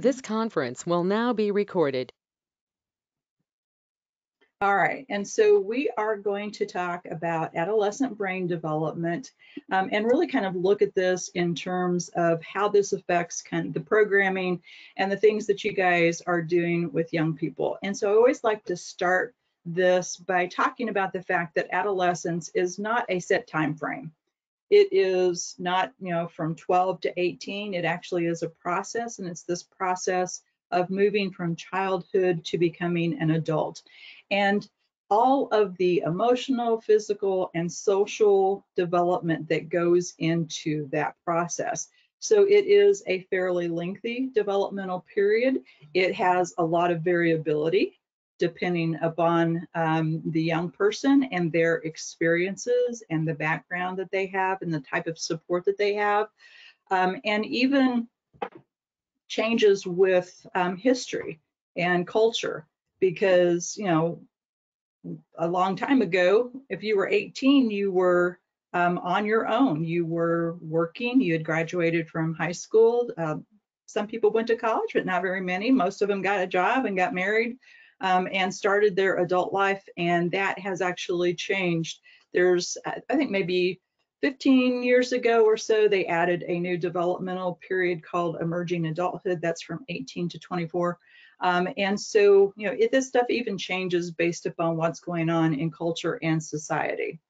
This conference will now be recorded. All right, and so we are going to talk about adolescent brain development um, and really kind of look at this in terms of how this affects kind of the programming and the things that you guys are doing with young people. And so I always like to start this by talking about the fact that adolescence is not a set time frame. It is not, you know, from 12 to 18. It actually is a process, and it's this process of moving from childhood to becoming an adult. And all of the emotional, physical, and social development that goes into that process. So it is a fairly lengthy developmental period. It has a lot of variability depending upon um, the young person and their experiences and the background that they have and the type of support that they have. Um, and even changes with um, history and culture because you know a long time ago if you were 18 you were um, on your own. You were working. You had graduated from high school. Uh, some people went to college but not very many. Most of them got a job and got married um, and started their adult life and that has actually changed there's i think maybe 15 years ago or so, they added a new developmental period called emerging adulthood. That's from 18 to 24. Um, and so, you know, it, this stuff even changes based upon what's going on in culture and society.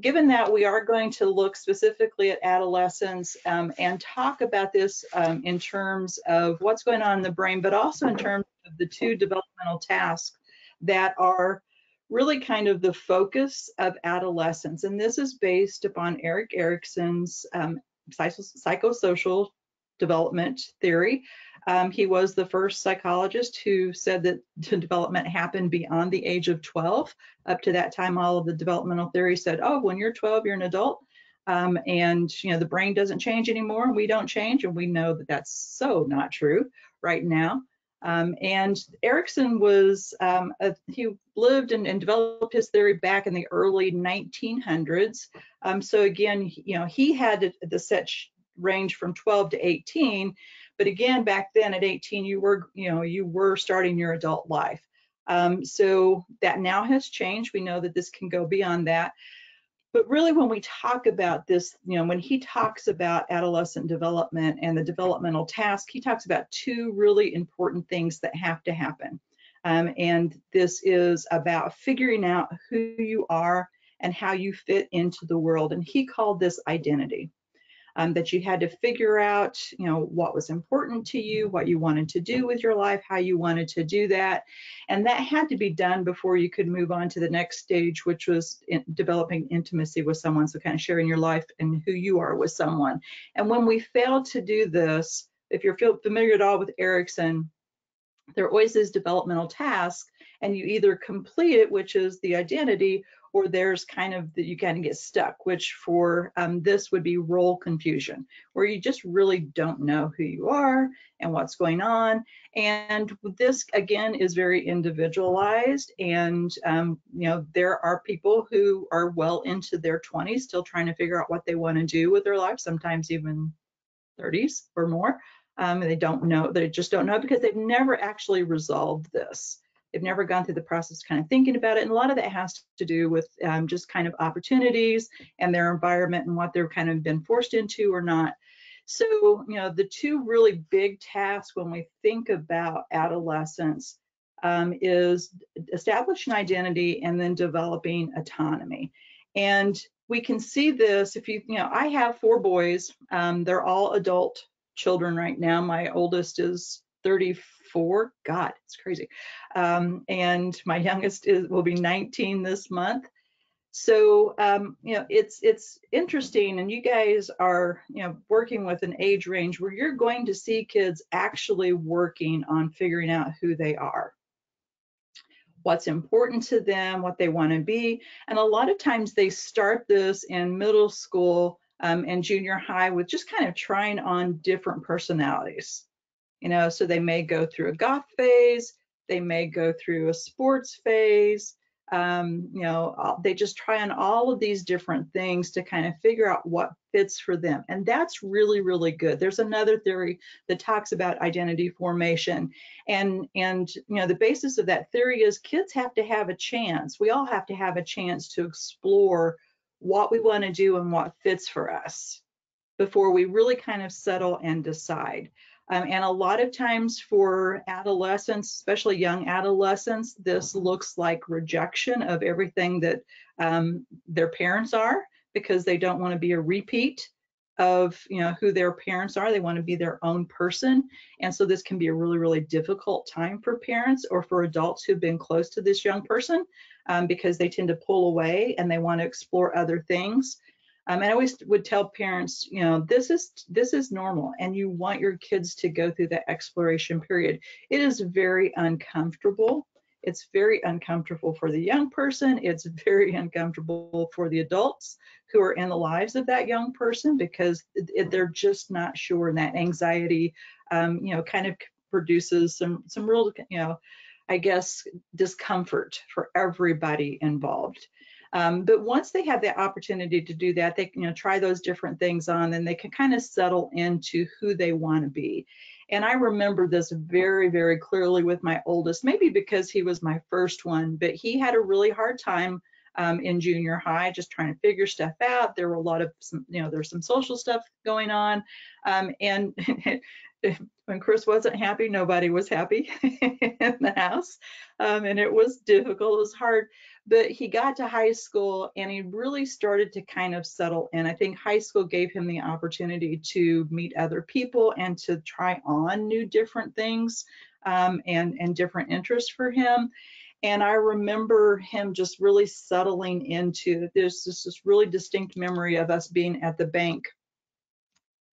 Given that, we are going to look specifically at adolescence um, and talk about this um, in terms of what's going on in the brain, but also in terms of the two developmental tasks that are really kind of the focus of adolescence. And this is based upon Erik Erikson's um, psychosocial development theory. Um, he was the first psychologist who said that development happened beyond the age of 12. Up to that time, all of the developmental theory said, oh, when you're 12, you're an adult. Um, and you know the brain doesn't change anymore and we don't change and we know that that's so not true right now um, and Erikson was, um, a, he lived and, and, developed his theory back in the early 1900s. Um, so again, you know, he had the set range from 12 to 18, but again, back then at 18, you were, you know, you were starting your adult life. Um, so that now has changed. We know that this can go beyond that. But really, when we talk about this, you know, when he talks about adolescent development and the developmental task, he talks about two really important things that have to happen. Um, and this is about figuring out who you are and how you fit into the world. And he called this identity um, that you had to figure out, you know, what was important to you, what you wanted to do with your life, how you wanted to do that. And that had to be done before you could move on to the next stage, which was in developing intimacy with someone. So kind of sharing your life and who you are with someone. And when we fail to do this, if you're familiar at all with Erikson, there always is developmental task and you either complete it, which is the identity, or there's kind of that you kind of get stuck, which for um, this would be role confusion, where you just really don't know who you are and what's going on. And this again is very individualized, and um, you know there are people who are well into their 20s still trying to figure out what they want to do with their life, sometimes even 30s or more. Um, they don't know, they just don't know because they've never actually resolved this. They've never gone through the process kind of thinking about it. And a lot of that has to do with um, just kind of opportunities and their environment and what they've kind of been forced into or not. So, you know, the two really big tasks when we think about adolescence um, is establishing identity and then developing autonomy. And we can see this if you, you know, I have four boys. Um, they're all adult children right now. My oldest is 34. God, it's crazy. Um, and my youngest is will be 19 this month. So um, you know, it's it's interesting, and you guys are you know working with an age range where you're going to see kids actually working on figuring out who they are what's important to them, what they want to be. And a lot of times they start this in middle school um, and junior high with just kind of trying on different personalities you know, so they may go through a goth phase, they may go through a sports phase, Um, you know, they just try on all of these different things to kind of figure out what fits for them. And that's really, really good. There's another theory that talks about identity formation. And, and you know, the basis of that theory is kids have to have a chance. We all have to have a chance to explore what we want to do and what fits for us before we really kind of settle and decide. Um, and a lot of times for adolescents, especially young adolescents, this looks like rejection of everything that um, their parents are because they don't want to be a repeat of you know who their parents are. They want to be their own person. And so this can be a really really difficult time for parents or for adults who've been close to this young person um, because they tend to pull away and they want to explore other things um, and I always would tell parents, you know, this is this is normal, and you want your kids to go through that exploration period. It is very uncomfortable. It's very uncomfortable for the young person. It's very uncomfortable for the adults who are in the lives of that young person because they're just not sure, and that anxiety, um, you know, kind of produces some some real, you know, I guess discomfort for everybody involved. Um, but once they have the opportunity to do that, they can you know, try those different things on and they can kind of settle into who they want to be. And I remember this very, very clearly with my oldest, maybe because he was my first one, but he had a really hard time um, in junior high, just trying to figure stuff out. There were a lot of, some, you know, there's some social stuff going on. Um, and when Chris wasn't happy, nobody was happy in the house. Um, and it was difficult, it was hard. But he got to high school and he really started to kind of settle in. I think high school gave him the opportunity to meet other people and to try on new different things um, and, and different interests for him. And I remember him just really settling into there's this, this really distinct memory of us being at the bank.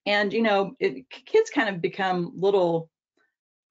And, you know, it, kids kind of become little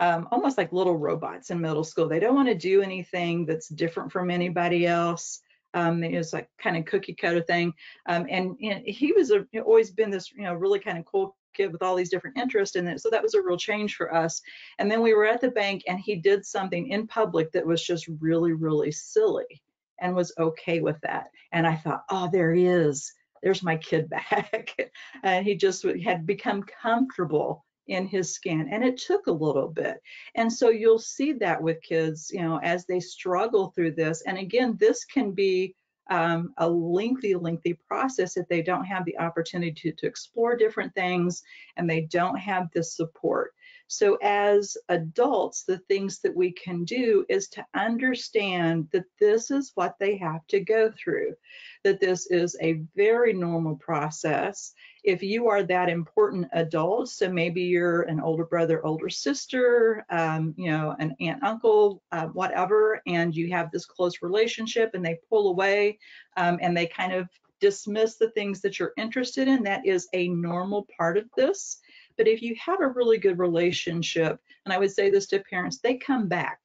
um, almost like little robots in middle school. They don't want to do anything that's different from anybody else. Um, it was like kind of cookie cutter thing. Um, and, and, he was a, always been this, you know, really kind of cool kid with all these different interests in it. So that was a real change for us. And then we were at the bank and he did something in public that was just really, really silly and was okay with that. And I thought, oh, there he is. There's my kid back. and he just had become comfortable in his skin and it took a little bit. And so you'll see that with kids you know as they struggle through this. And again this can be um, a lengthy lengthy process if they don't have the opportunity to, to explore different things and they don't have the support so as adults, the things that we can do is to understand that this is what they have to go through, that this is a very normal process. If you are that important adult, so maybe you're an older brother, older sister, um, you know, an aunt, uncle, uh, whatever, and you have this close relationship and they pull away um, and they kind of dismiss the things that you're interested in, that is a normal part of this. But if you have a really good relationship, and I would say this to parents, they come back.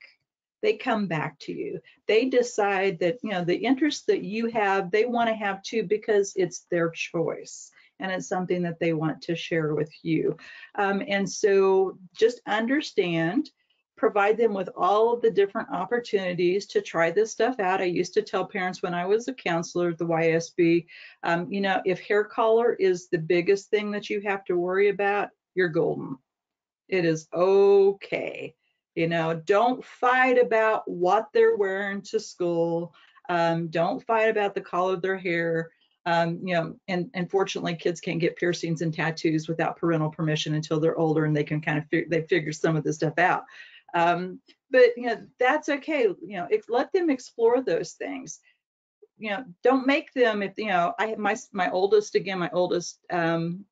They come back to you. They decide that, you know, the interest that you have, they want to have too because it's their choice and it's something that they want to share with you. Um, and so just understand provide them with all of the different opportunities to try this stuff out. I used to tell parents when I was a counselor at the YSB, um, you know, if hair color is the biggest thing that you have to worry about, you're golden. It is okay. You know, don't fight about what they're wearing to school. Um, don't fight about the color of their hair. Um, you know, and unfortunately, kids can't get piercings and tattoos without parental permission until they're older and they can kind of fi- they figure some of this stuff out. Um, but you know, that's okay. You know, let them explore those things. You know, don't make them. If you know, I my my oldest again, my oldest um,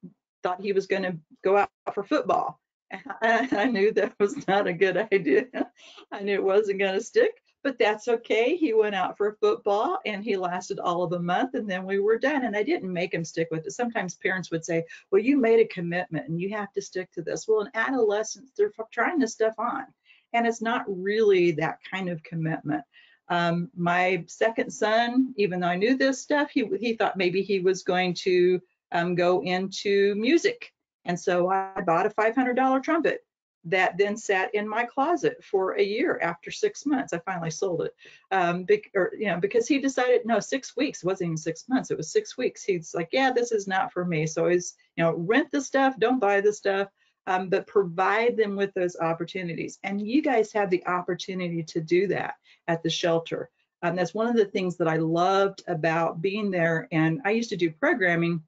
thought he was going to go out for football. And I knew that was not a good idea. I knew it wasn't going to stick, but that's okay. He went out for football and he lasted all of a month and then we were done. And I didn't make him stick with it. Sometimes parents would say, well, you made a commitment and you have to stick to this. Well, in adolescence, they're trying this stuff on and it's not really that kind of commitment. Um, my second son, even though I knew this stuff, he, he thought maybe he was going to um, go into music. And so I bought a $500 trumpet that then sat in my closet for a year after six months. I finally sold it. Um, be, or, you know, because he decided, no, six weeks, wasn't even six months, it was six weeks. He's like, yeah, this is not for me. So he's, you know, rent the stuff, don't buy the stuff, um, but provide them with those opportunities. And you guys have the opportunity to do that at the shelter. Um, that's one of the things that I loved about being there. And I used to do programming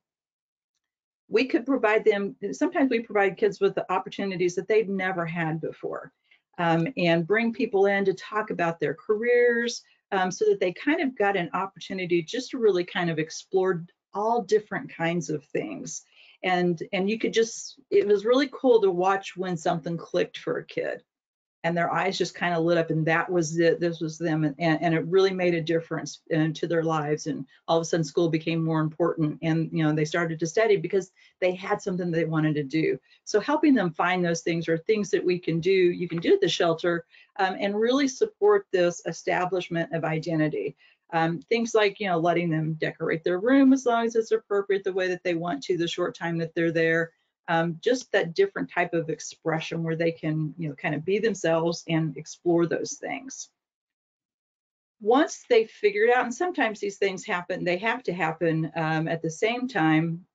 we could provide them, sometimes we provide kids with the opportunities that they've never had before um, and bring people in to talk about their careers um, so that they kind of got an opportunity just to really kind of explore all different kinds of things. And, and you could just, it was really cool to watch when something clicked for a kid and their eyes just kind of lit up and that was it this was them and, and it really made a difference to their lives and all of a sudden school became more important and you know they started to study because they had something they wanted to do. So helping them find those things or things that we can do you can do at the shelter um, and really support this establishment of identity. Um, things like you know letting them decorate their room as long as it's appropriate the way that they want to the short time that they're there um, just that different type of expression where they can, you know, kind of be themselves and explore those things. Once they figure it out, and sometimes these things happen, they have to happen um, at the same time,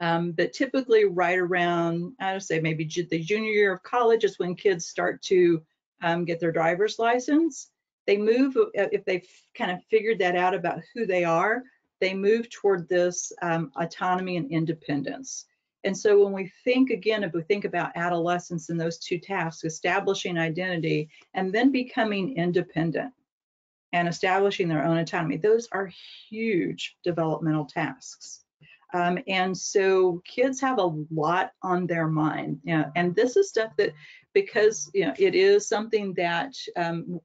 um, but typically right around, I would say maybe the junior year of college is when kids start to um, get their driver's license. They move, uh, if they've kind of figured that out about who they are, they move toward this um, autonomy and independence. And so when we think again, if we think about adolescence and those two tasks, establishing identity and then becoming independent and establishing their own autonomy, those are huge developmental tasks. Um, and so kids have a lot on their mind. You know, and this is stuff that because you know it is something that um,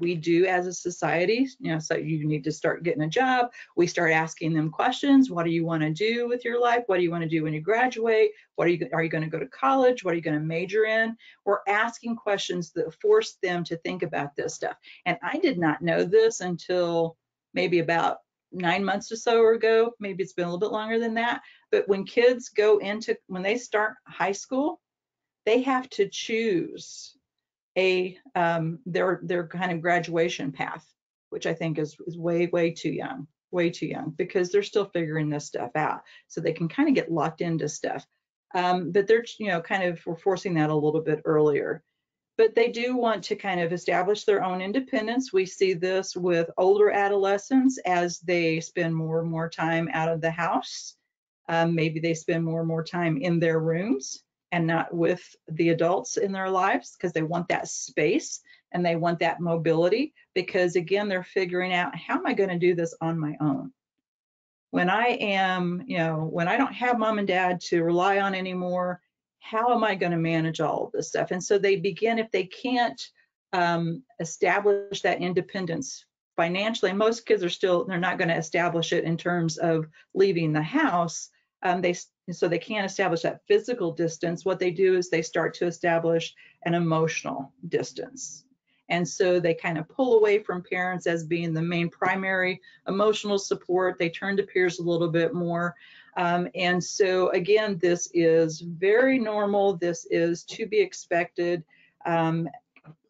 we do as a society you know so you need to start getting a job. We start asking them questions. What do you want to do with your life? What do you want to do when you graduate? What are you are you going to go to college? What are you going to major in? We're asking questions that force them to think about this stuff. And i did not know this until maybe about nine months or so ago. Maybe it's been a little bit longer than that. But when kids go into when they start high school they have to choose a um, their their kind of graduation path, which I think is is way way too young, way too young because they're still figuring this stuff out. So they can kind of get locked into stuff, um, but they're you know kind of we're forcing that a little bit earlier. But they do want to kind of establish their own independence. We see this with older adolescents as they spend more and more time out of the house. Um, maybe they spend more and more time in their rooms and not with the adults in their lives because they want that space and they want that mobility because again they're figuring out how am I going to do this on my own? When I am you know when I don't have mom and dad to rely on anymore how am I going to manage all of this stuff? And so they begin if they can't um, establish that independence financially most kids are still they're not going to establish it in terms of leaving the house um, they so they can't establish that physical distance. What they do is they start to establish an emotional distance. And so they kind of pull away from parents as being the main primary emotional support. They turn to peers a little bit more. Um, and so again, this is very normal. This is to be expected. Um,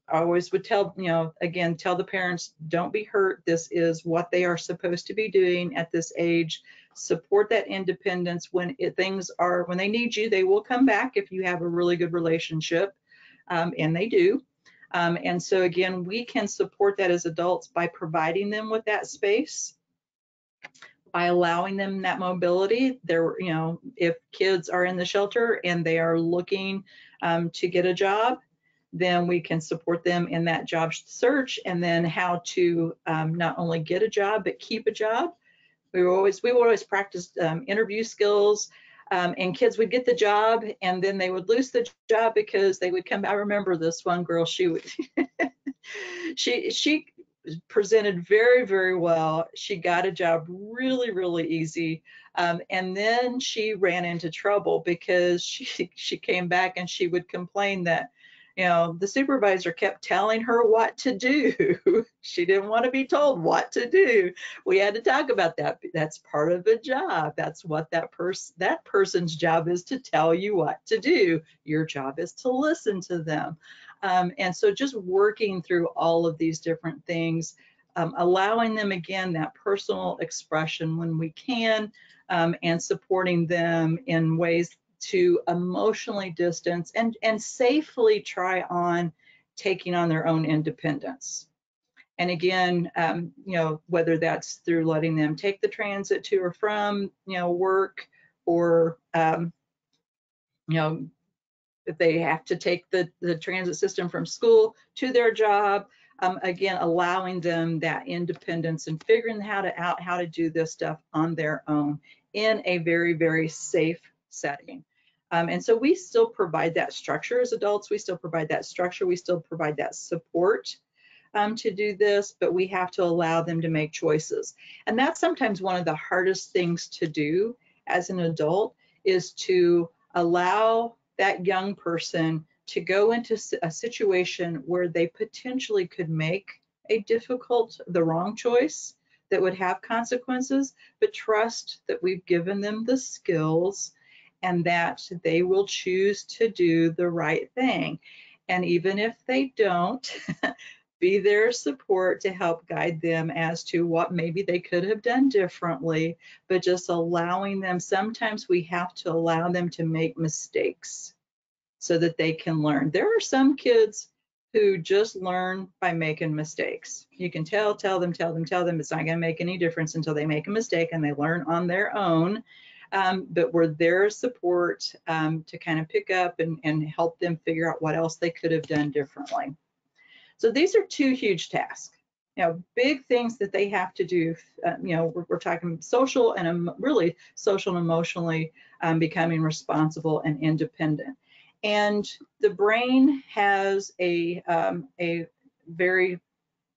I always would tell, you know, again, tell the parents, don't be hurt. This is what they are supposed to be doing at this age support that independence. When it, things are when they need you they will come back if you have a really good relationship um, and they do. Um, and so again we can support that as adults by providing them with that space by allowing them that mobility. There you know if kids are in the shelter and they are looking um, to get a job then we can support them in that job search and then how to um, not only get a job but keep a job we were always we would always practice um, interview skills, um, and kids would get the job and then they would lose the job because they would come. I remember this one girl. She would she she presented very very well. She got a job really really easy, um, and then she ran into trouble because she she came back and she would complain that you know, the supervisor kept telling her what to do. she didn't want to be told what to do. We had to talk about that. That's part of the job. That's what that person that person's job is to tell you what to do. Your job is to listen to them. Um, and so just working through all of these different things, um, allowing them again that personal expression when we can, um, and supporting them in ways to emotionally distance and, and safely try on taking on their own independence. And again, um, you know, whether that's through letting them take the transit to or from, you know, work or, um, you know, if they have to take the, the transit system from school to their job, um, again, allowing them that independence and figuring how to out how to do this stuff on their own in a very, very safe setting. Um, and so we still provide that structure as adults. We still provide that structure. We still provide that support um, to do this, but we have to allow them to make choices. And that's sometimes one of the hardest things to do as an adult is to allow that young person to go into a situation where they potentially could make a difficult, the wrong choice that would have consequences, but trust that we've given them the skills and that they will choose to do the right thing. And even if they don't, be their support to help guide them as to what maybe they could have done differently, but just allowing them, sometimes we have to allow them to make mistakes so that they can learn. There are some kids who just learn by making mistakes. You can tell, tell them, tell them, tell them it's not going to make any difference until they make a mistake and they learn on their own. Um, but we're their support um, to kind of pick up and, and help them figure out what else they could have done differently. So these are two huge tasks. You know, big things that they have to do. Uh, you know, we're, we're, talking social and um, really social and emotionally um, becoming responsible and independent. And the brain has a, um, a very,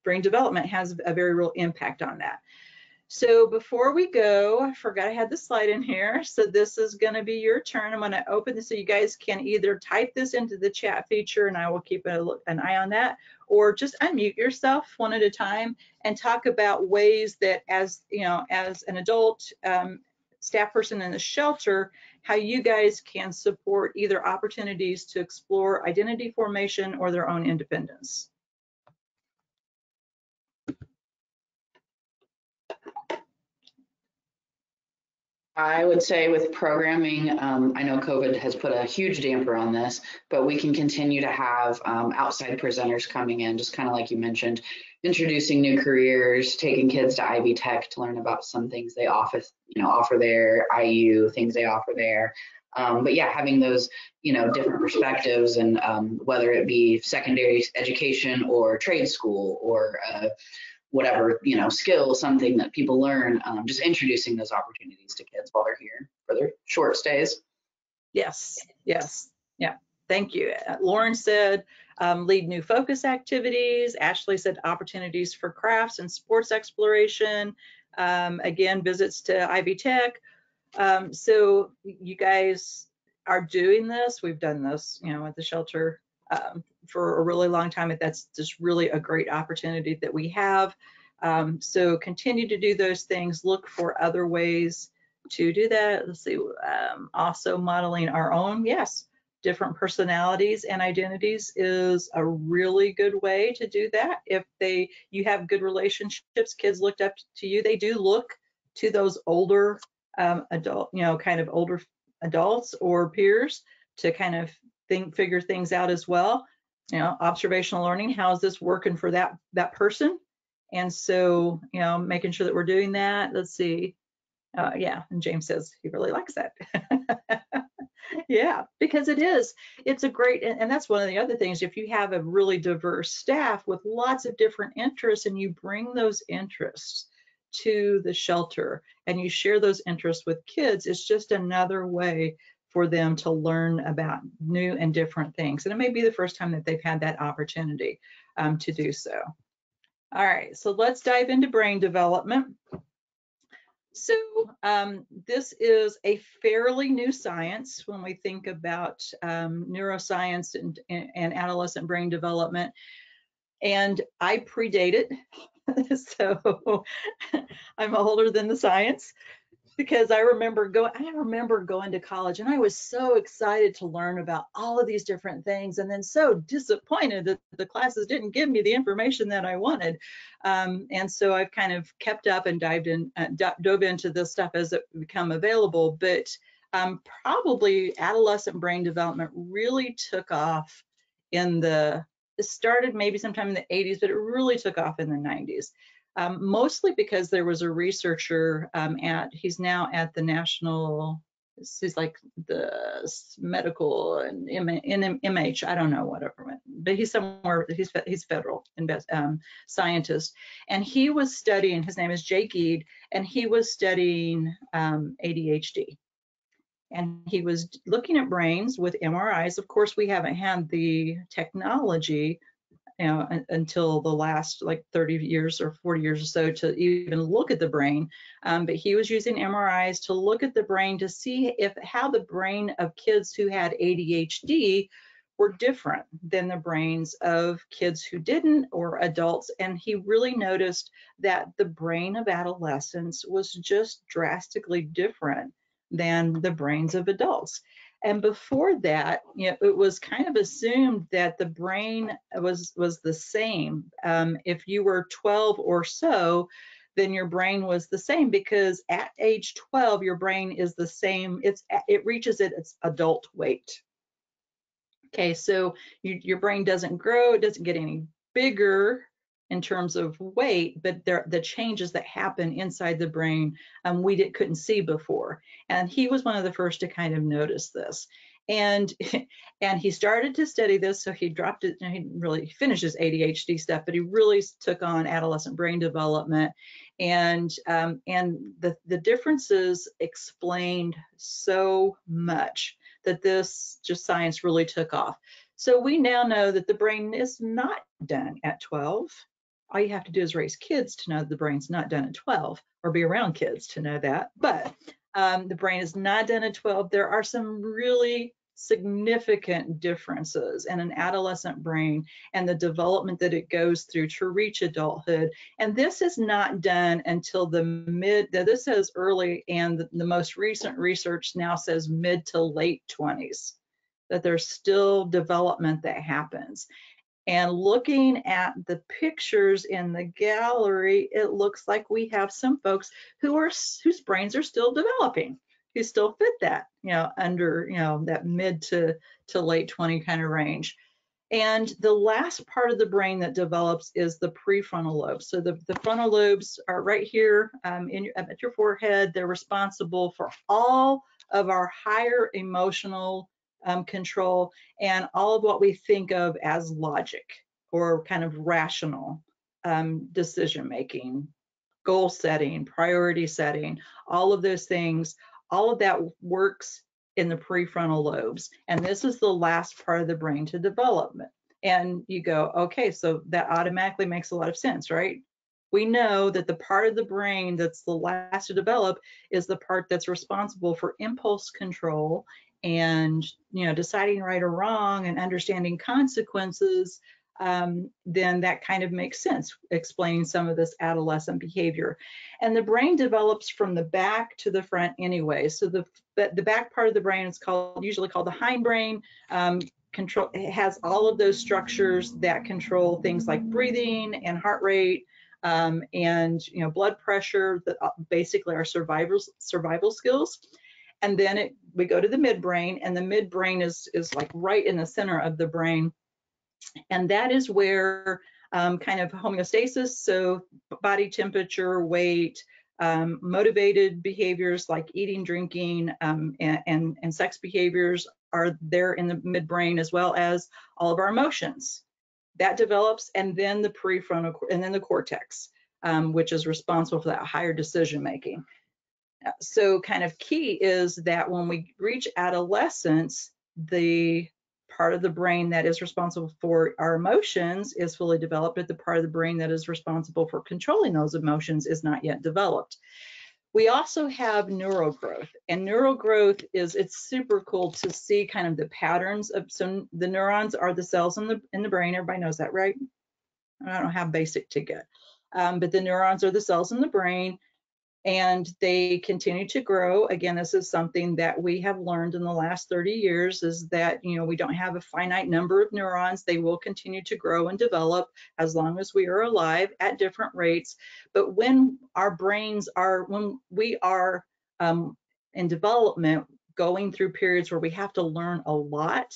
brain development has a very real impact on that. So before we go, I forgot I had the slide in here. So this is gonna be your turn. I'm gonna open this so you guys can either type this into the chat feature and I will keep a an eye on that, or just unmute yourself one at a time and talk about ways that as, you know, as an adult um, staff person in the shelter, how you guys can support either opportunities to explore identity formation or their own independence. I would say with programming, um, I know COVID has put a huge damper on this, but we can continue to have um, outside presenters coming in, just kind of like you mentioned, introducing new careers, taking kids to Ivy Tech to learn about some things they offer, you know, offer there, IU, things they offer there. Um, but yeah, having those, you know, different perspectives and um, whether it be secondary education or trade school or uh, whatever, you know, skill, something that people learn, um, just introducing those opportunities to kids while they're here for their short stays. Yes, yes, yeah. Thank you. Uh, Lauren said um, lead new focus activities. Ashley said opportunities for crafts and sports exploration. Um, again, visits to Ivy Tech. Um, so you guys are doing this. We've done this, you know, at the shelter um, for a really long time. That's just really a great opportunity that we have. Um, so continue to do those things. Look for other ways to do that. Let's see. Um, also modeling our own. Yes, different personalities and identities is a really good way to do that. If they you have good relationships, kids looked up to you, they do look to those older um, adult, you know, kind of older adults or peers to kind of think figure things out as well. You know, observational learning, how is this working for that that person? And so, you know, making sure that we're doing that. Let's see. Uh, yeah, and James says he really likes that. yeah, because it is. It's a great, and, and that's one of the other things. If you have a really diverse staff with lots of different interests and you bring those interests to the shelter and you share those interests with kids, it's just another way for them to learn about new and different things. And it may be the first time that they've had that opportunity um, to do so. All right, so let's dive into brain development. so um, this is a fairly new science when we think about um, neuroscience and, and, adolescent brain development. And I predate it, so I'm older than the science because I remember going I remember going to college and I was so excited to learn about all of these different things and then so disappointed that the classes didn't give me the information that I wanted. Um, and so I've kind of kept up and dived in uh, dove into this stuff as it become available, but um, probably adolescent brain development really took off in the it started maybe sometime in the 80s, but it really took off in the 90s um, mostly because there was a researcher um, at, he's now at the National, he's like the medical and MH, I don't know, whatever, but he's somewhere, he's, he's federal um, scientist. And he was studying, his name is Jay Giedd, and he was studying um, ADHD and he was looking at brains with MRIs. Of course, we haven't had the technology you know, until the last like 30 years or 40 years or so to even look at the brain. Um, but he was using MRIs to look at the brain to see if how the brain of kids who had ADHD were different than the brains of kids who didn't or adults. And he really noticed that the brain of adolescents was just drastically different than the brains of adults. And before that, you know, it was kind of assumed that the brain was was the same. Um, if you were 12 or so, then your brain was the same because at age 12, your brain is the same. It's it reaches it, its adult weight. Okay, so you, your brain doesn't grow, it doesn't get any bigger in terms of weight, but there, the changes that happen inside the brain um, we did, couldn't see before. And he was one of the first to kind of notice this. And and he started to study this, so he dropped it. He really finished his ADHD stuff, but he really took on adolescent brain development, and um, and the the differences explained so much that this just science really took off. So we now know that the brain is not done at 12 all you have to do is raise kids to know that the brain's not done at 12 or be around kids to know that. But um, the brain is not done at 12. There are some really significant differences in an adolescent brain and the development that it goes through to reach adulthood. And this is not done until the mid, this says early, and the, the most recent research now says mid to late 20s, that there's still development that happens. And looking at the pictures in the gallery, it looks like we have some folks who are whose brains are still developing, who still fit that, you know, under, you know, that mid to, to late 20 kind of range. And the last part of the brain that develops is the prefrontal lobe. So the, the frontal lobes are right here um, in, at your forehead. They're responsible for all of our higher emotional um, control and all of what we think of as logic or kind of rational um, decision making, goal setting, priority setting, all of those things, all of that works in the prefrontal lobes. And this is the last part of the brain to development. And you go, okay, so that automatically makes a lot of sense, right? We know that the part of the brain that's the last to develop is the part that's responsible for impulse control and you know deciding right or wrong and understanding consequences um, then that kind of makes sense explaining some of this adolescent behavior. And the brain develops from the back to the front anyway. So the the back part of the brain is called usually called the hindbrain um, control it has all of those structures that control things like breathing and heart rate um, and you know blood pressure that uh, basically are survival survival skills. And then it, we go to the midbrain and the midbrain is is like right in the center of the brain. And that is where um, kind of homeostasis so body temperature weight um, motivated behaviors like eating drinking um, and, and, and sex behaviors are there in the midbrain as well as all of our emotions. That develops and then the prefrontal and then the cortex um, which is responsible for that higher decision making so kind of key is that when we reach adolescence, the part of the brain that is responsible for our emotions is fully developed, but the part of the brain that is responsible for controlling those emotions is not yet developed. We also have neural growth and neural growth is, it's super cool to see kind of the patterns of, so the neurons are the cells in the, in the brain. Everybody knows that, right? I don't know how basic to get. Um, but the neurons are the cells in the brain and they continue to grow. Again, this is something that we have learned in the last 30 years is that, you know, we don't have a finite number of neurons. They will continue to grow and develop as long as we are alive at different rates. But when our brains are, when we are um, in development, going through periods where we have to learn a lot,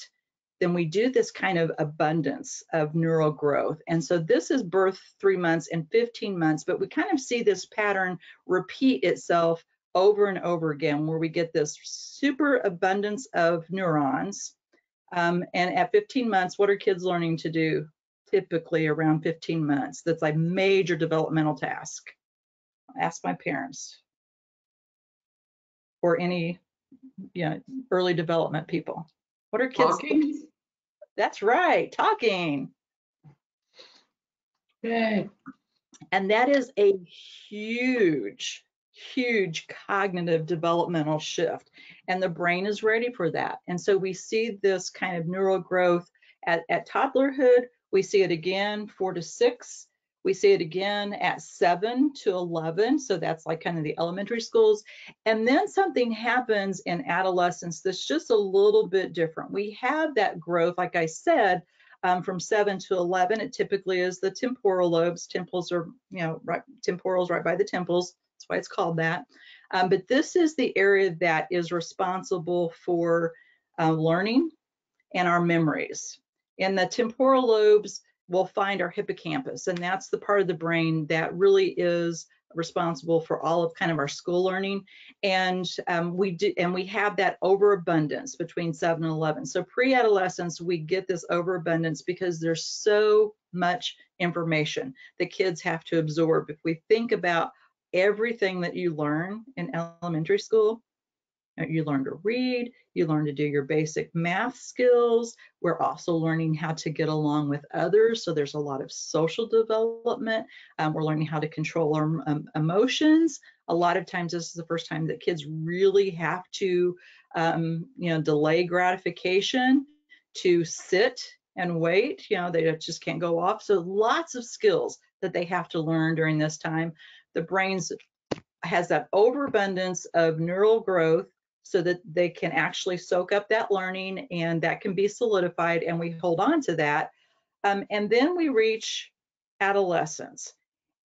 then we do this kind of abundance of neural growth. And so this is birth three months and 15 months, but we kind of see this pattern repeat itself over and over again, where we get this super abundance of neurons. Um, and at 15 months, what are kids learning to do? Typically around 15 months. That's like major developmental task. Ask my parents or any you know, early development people. What are kids? Talking? That's right, talking. Yay. And that is a huge, huge cognitive developmental shift. And the brain is ready for that. And so we see this kind of neural growth at, at toddlerhood. We see it again, four to six. We see it again at seven to 11. So that's like kind of the elementary schools. And then something happens in adolescence that's just a little bit different. We have that growth, like I said, um, from seven to 11. It typically is the temporal lobes. Temples are, you know, right, temporals right by the temples. That's why it's called that. Um, but this is the area that is responsible for uh, learning and our memories. In the temporal lobes, we'll find our hippocampus, and that's the part of the brain that really is responsible for all of kind of our school learning. And um, we do and we have that overabundance between 7 and 11 so pre-adolescence we get this overabundance because there's so much information that kids have to absorb. If we think about everything that you learn in elementary school you learn to read, you learn to do your basic math skills. We're also learning how to get along with others. So there's a lot of social development. Um, we're learning how to control our um, emotions. A lot of times this is the first time that kids really have to, um, you know, delay gratification to sit and wait. You know, they just can't go off. So lots of skills that they have to learn during this time. The brain's has that overabundance of neural growth so that they can actually soak up that learning and that can be solidified and we hold on to that. Um, and then we reach adolescence.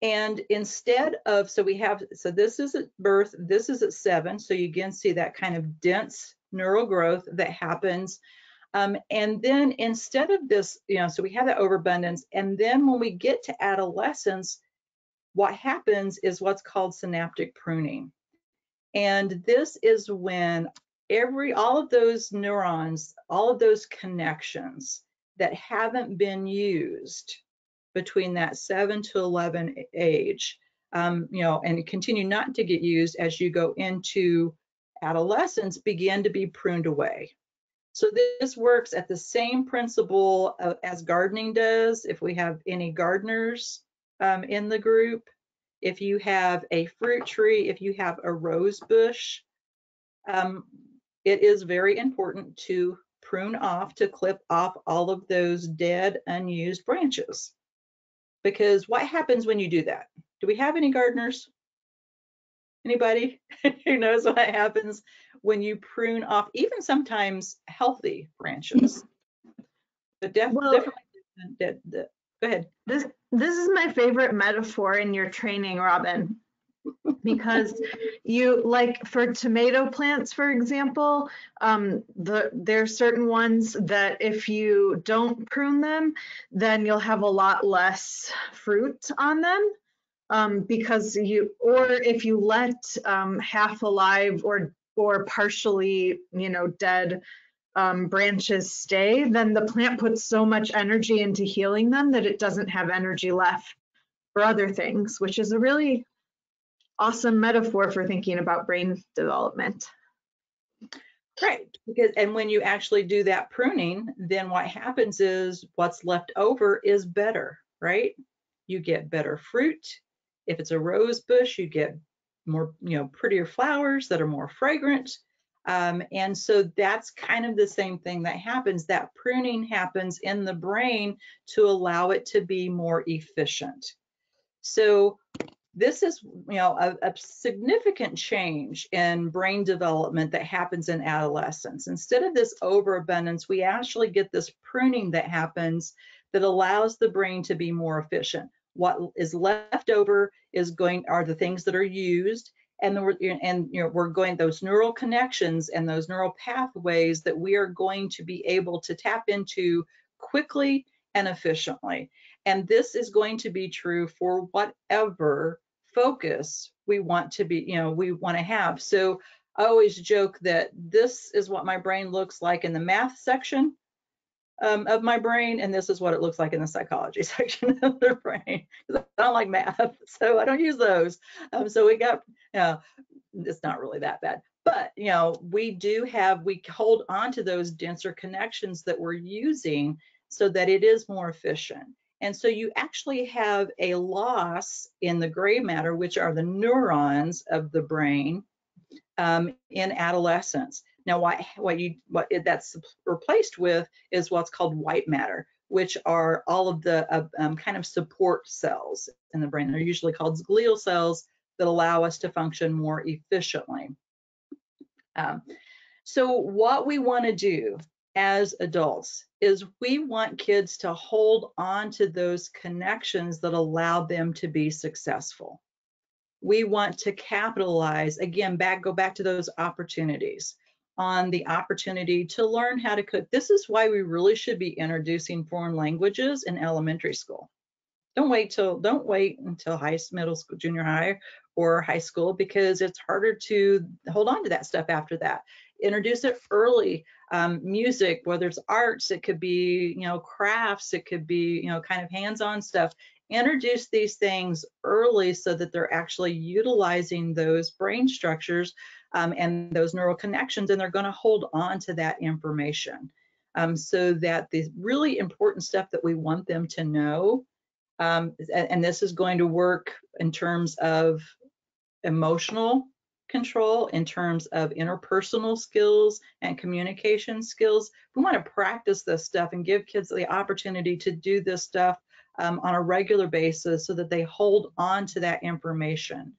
And instead of, so we have, so this is at birth, this is at seven. So you again see that kind of dense neural growth that happens. Um, and then instead of this, you know, so we have that overabundance. And then when we get to adolescence, what happens is what's called synaptic pruning. And this is when every, all of those neurons, all of those connections that haven't been used between that 7 to 11 age, um, you know, and continue not to get used as you go into adolescence, begin to be pruned away. So this works at the same principle as gardening does. If we have any gardeners um, in the group, if you have a fruit tree, if you have a rose bush, um, it is very important to prune off, to clip off all of those dead, unused branches. Because what happens when you do that? Do we have any gardeners? Anybody who knows what happens when you prune off even sometimes healthy branches? But def Well- definitely dead, dead. Go ahead. This this is my favorite metaphor in your training, Robin. because you like for tomato plants, for example, um, the there's certain ones that if you don't prune them, then you'll have a lot less fruit on them. Um, because you or if you let um, half alive or or partially, you know, dead um, branches stay, then the plant puts so much energy into healing them that it doesn't have energy left for other things, which is a really awesome metaphor for thinking about brain development. Right, because and when you actually do that pruning, then what happens is what's left over is better, right? You get better fruit. If it's a rose bush, you get more, you know, prettier flowers that are more fragrant. Um, and so that's kind of the same thing that happens. That pruning happens in the brain to allow it to be more efficient. So this is, you know, a, a, significant change in brain development that happens in adolescence. Instead of this overabundance, we actually get this pruning that happens that allows the brain to be more efficient. What is left over is going are the things that are used, and the, and you know we're going those neural connections and those neural pathways that we are going to be able to tap into quickly and efficiently. And this is going to be true for whatever focus we want to be, you know, we want to have. So I always joke that this is what my brain looks like in the math section um, of my brain, and this is what it looks like in the psychology section of the brain. I don't like math, so I don't use those. Um, so we got, you know, it's not really that bad, but you know, we do have, we hold on to those denser connections that we're using so that it is more efficient. And so you actually have a loss in the gray matter, which are the neurons of the brain um, in adolescence. Now, what, what you what that's replaced with is what's called white matter, which are all of the uh, um, kind of support cells in the brain. They're usually called glial cells that allow us to function more efficiently. Um, so what we want to do as adults is we want kids to hold on to those connections that allow them to be successful. We want to capitalize, again, back go back to those opportunities on the opportunity to learn how to cook. This is why we really should be introducing foreign languages in elementary school. Don't wait till don't wait until high middle school, junior high, or high school because it's harder to hold on to that stuff after that. Introduce it early. Um, music, whether it's arts, it could be you know crafts, it could be you know kind of hands-on stuff. Introduce these things early so that they're actually utilizing those brain structures um, and those neural connections, and they're going to hold on to that information um, so that the really important stuff that we want them to know, um, and this is going to work in terms of emotional control, in terms of interpersonal skills and communication skills. We want to practice this stuff and give kids the opportunity to do this stuff um, on a regular basis so that they hold on to that information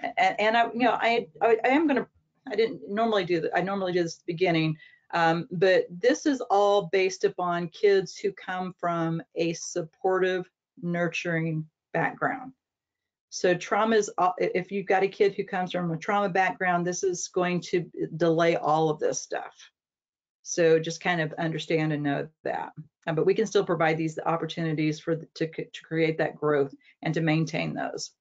and, and I, you know, I, I, I am going to, I didn't normally do that. I normally do this at the beginning, um, but this is all based upon kids who come from a supportive, nurturing background. So trauma is, if you've got a kid who comes from a trauma background, this is going to delay all of this stuff. So just kind of understand and know that. Um, but we can still provide these opportunities for to, to create that growth and to maintain those.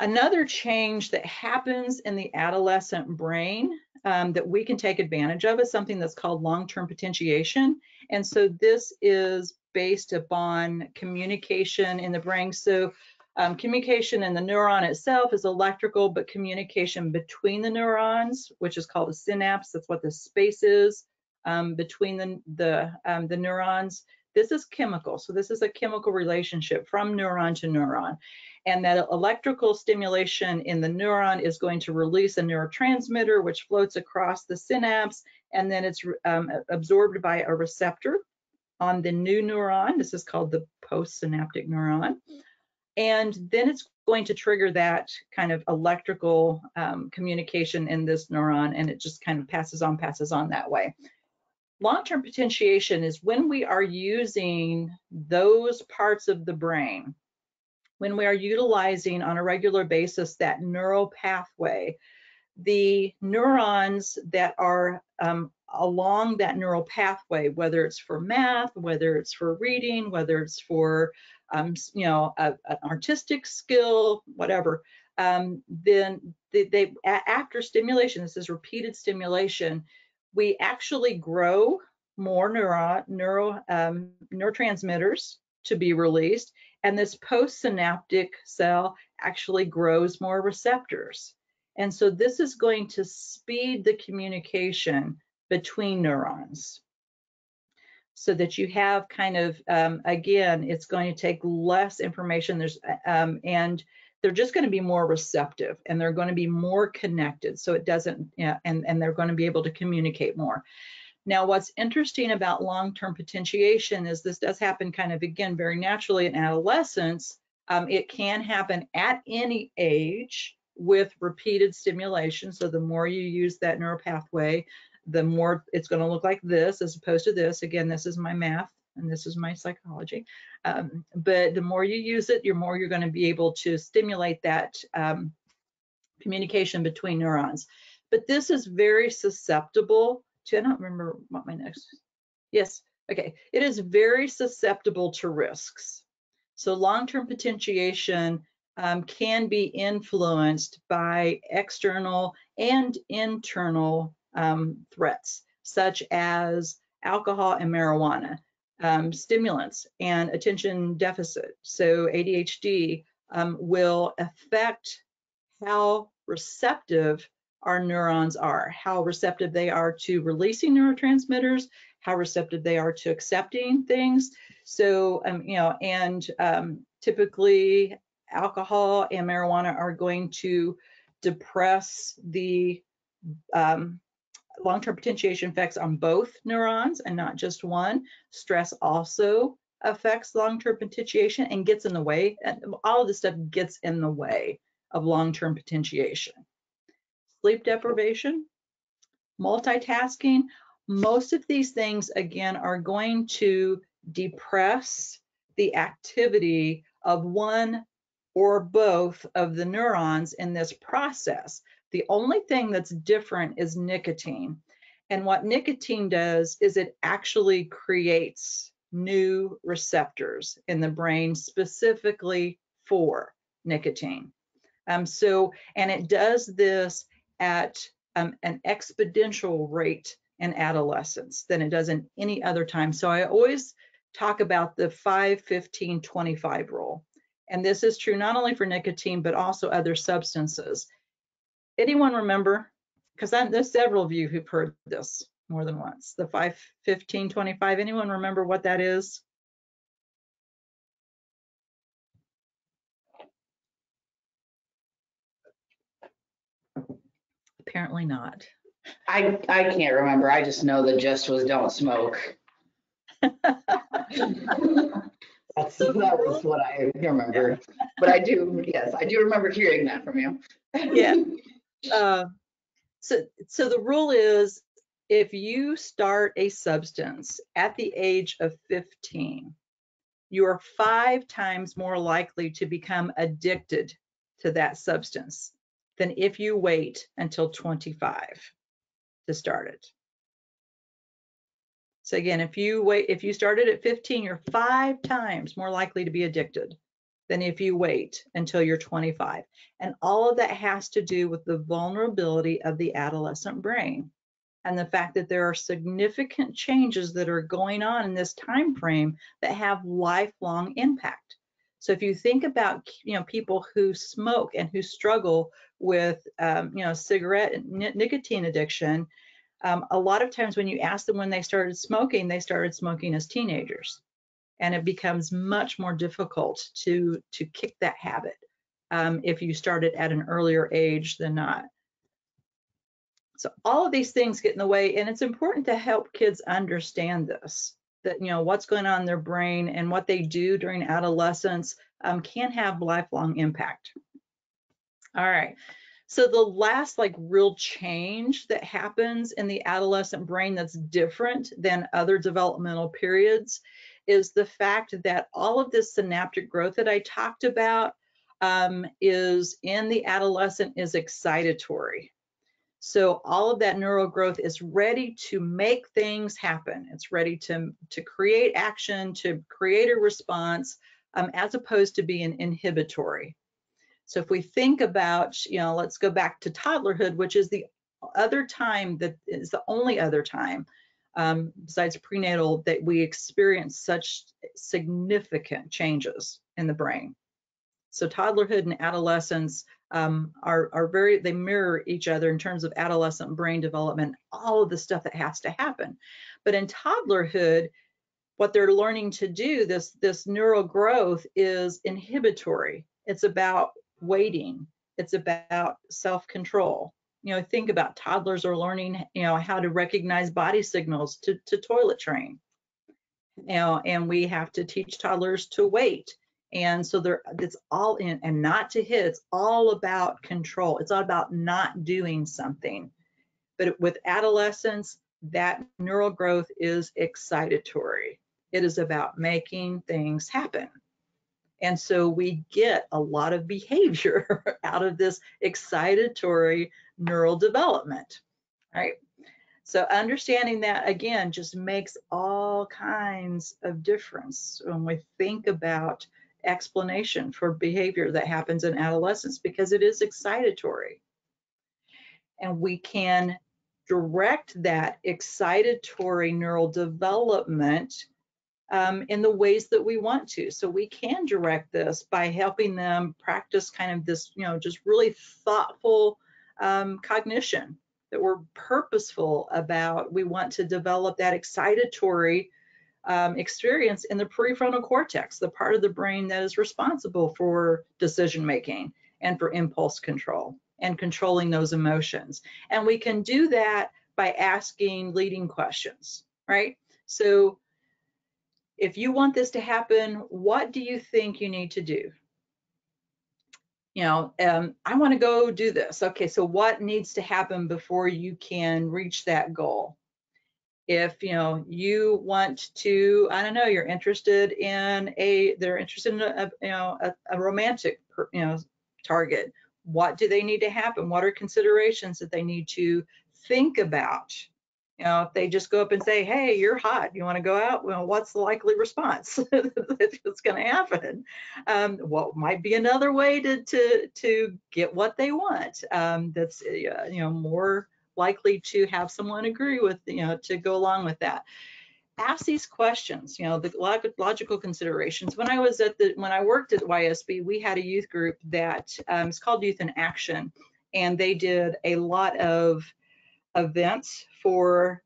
Another change that happens in the adolescent brain um, that we can take advantage of is something that's called long-term potentiation. And so this is based upon communication in the brain. So um, communication in the neuron itself is electrical, but communication between the neurons, which is called a synapse, that's what the space is um, between the, the, um, the neurons. This is chemical. So this is a chemical relationship from neuron to neuron and that electrical stimulation in the neuron is going to release a neurotransmitter which floats across the synapse and then it's um, absorbed by a receptor on the new neuron. This is called the postsynaptic neuron. And then it's going to trigger that kind of electrical um, communication in this neuron and it just kind of passes on, passes on that way. Long-term potentiation is when we are using those parts of the brain when we are utilizing on a regular basis that neural pathway, the neurons that are um, along that neural pathway, whether it's for math, whether it's for reading, whether it's for, um, you know, a, an artistic skill, whatever, um, then they, they, after stimulation, this is repeated stimulation, we actually grow more neuro, neuro, um, neurotransmitters to be released and this postsynaptic cell actually grows more receptors. And so this is going to speed the communication between neurons so that you have kind of, um, again, it's going to take less information. There's, um, and they're just going to be more receptive and they're going to be more connected. So it doesn't, and, and they're going to be able to communicate more. Now, what's interesting about long-term potentiation is this does happen kind of, again, very naturally in adolescence. Um, it can happen at any age with repeated stimulation. So the more you use that neural pathway, the more it's going to look like this as opposed to this. Again, this is my math and this is my psychology. Um, but the more you use it, the more you're going to be able to stimulate that um, communication between neurons. But this is very susceptible to, I don't remember what my next, yes, okay. It is very susceptible to risks. So long-term potentiation um, can be influenced by external and internal um, threats, such as alcohol and marijuana um, stimulants and attention deficit. So ADHD um, will affect how receptive our neurons are, how receptive they are to releasing neurotransmitters, how receptive they are to accepting things. So, um, you know, and um, typically alcohol and marijuana are going to depress the um, long-term potentiation effects on both neurons and not just one. Stress also affects long-term potentiation and gets in the way. All of this stuff gets in the way of long-term potentiation. Sleep deprivation, multitasking, most of these things, again, are going to depress the activity of one or both of the neurons in this process. The only thing that's different is nicotine. And what nicotine does is it actually creates new receptors in the brain specifically for nicotine. Um, so, and it does this at um, an exponential rate in adolescence than it does in any other time. So I always talk about the 5, 15, 25 rule. And this is true not only for nicotine, but also other substances. Anyone remember? Because there's several of you who've heard this more than once. The 5, 15, 25. Anyone remember what that is? Apparently not. I, I can't remember. I just know the gist was don't smoke. That's, that was what I remember. But I do, yes, I do remember hearing that from you. yeah. Uh, so, so the rule is if you start a substance at the age of 15, you are five times more likely to become addicted to that substance than if you wait until 25 to start it. So again, if you wait, if you started at 15, you're five times more likely to be addicted than if you wait until you're 25. And all of that has to do with the vulnerability of the adolescent brain and the fact that there are significant changes that are going on in this time frame that have lifelong impact. So if you think about you know people who smoke and who struggle with um, you know cigarette nicotine addiction, um, a lot of times when you ask them when they started smoking, they started smoking as teenagers and it becomes much more difficult to to kick that habit um, if you started at an earlier age than not. So all of these things get in the way, and it's important to help kids understand this that you know what's going on in their brain and what they do during adolescence um, can have lifelong impact. All right. So the last like real change that happens in the adolescent brain that's different than other developmental periods is the fact that all of this synaptic growth that I talked about um, is in the adolescent is excitatory. So all of that neural growth is ready to make things happen. It's ready to, to create action, to create a response, um, as opposed to being inhibitory. So if we think about, you know, let's go back to toddlerhood, which is the other time that is the only other time um, besides prenatal, that we experience such significant changes in the brain. So toddlerhood and adolescence um, are, are very, they mirror each other in terms of adolescent brain development, all of the stuff that has to happen. But in toddlerhood, what they're learning to do, this, this neural growth is inhibitory. It's about waiting. It's about self-control. You know, think about toddlers are learning, you know, how to recognize body signals to, to toilet train. You know, and we have to teach toddlers to wait. And so there, it's all in and not to hit. It's all about control. It's all about not doing something. But with adolescence, that neural growth is excitatory. It is about making things happen. And so we get a lot of behavior out of this excitatory neural development, right? So understanding that again just makes all kinds of difference when we think about explanation for behavior that happens in adolescence because it is excitatory. And we can direct that excitatory neural development um, in the ways that we want to. So we can direct this by helping them practice kind of this, you know, just really thoughtful um, cognition that we're purposeful about. We want to develop that excitatory um, experience in the prefrontal cortex, the part of the brain that is responsible for decision making and for impulse control and controlling those emotions. And we can do that by asking leading questions, right? So if you want this to happen, what do you think you need to do? You know, um, I want to go do this. Okay, so what needs to happen before you can reach that goal? If you know you want to, I don't know, you're interested in a, they're interested in a, you know, a, a romantic, you know, target. What do they need to happen? What are considerations that they need to think about? You know, if they just go up and say, "Hey, you're hot. You want to go out?" Well, what's the likely response that's going to happen? Um, what might be another way to to to get what they want? Um, that's uh, you know more likely to have someone agree with you know to go along with that. Ask these questions. You know, the log logical considerations. When I was at the when I worked at YSB, we had a youth group that um, it's called Youth in Action, and they did a lot of events for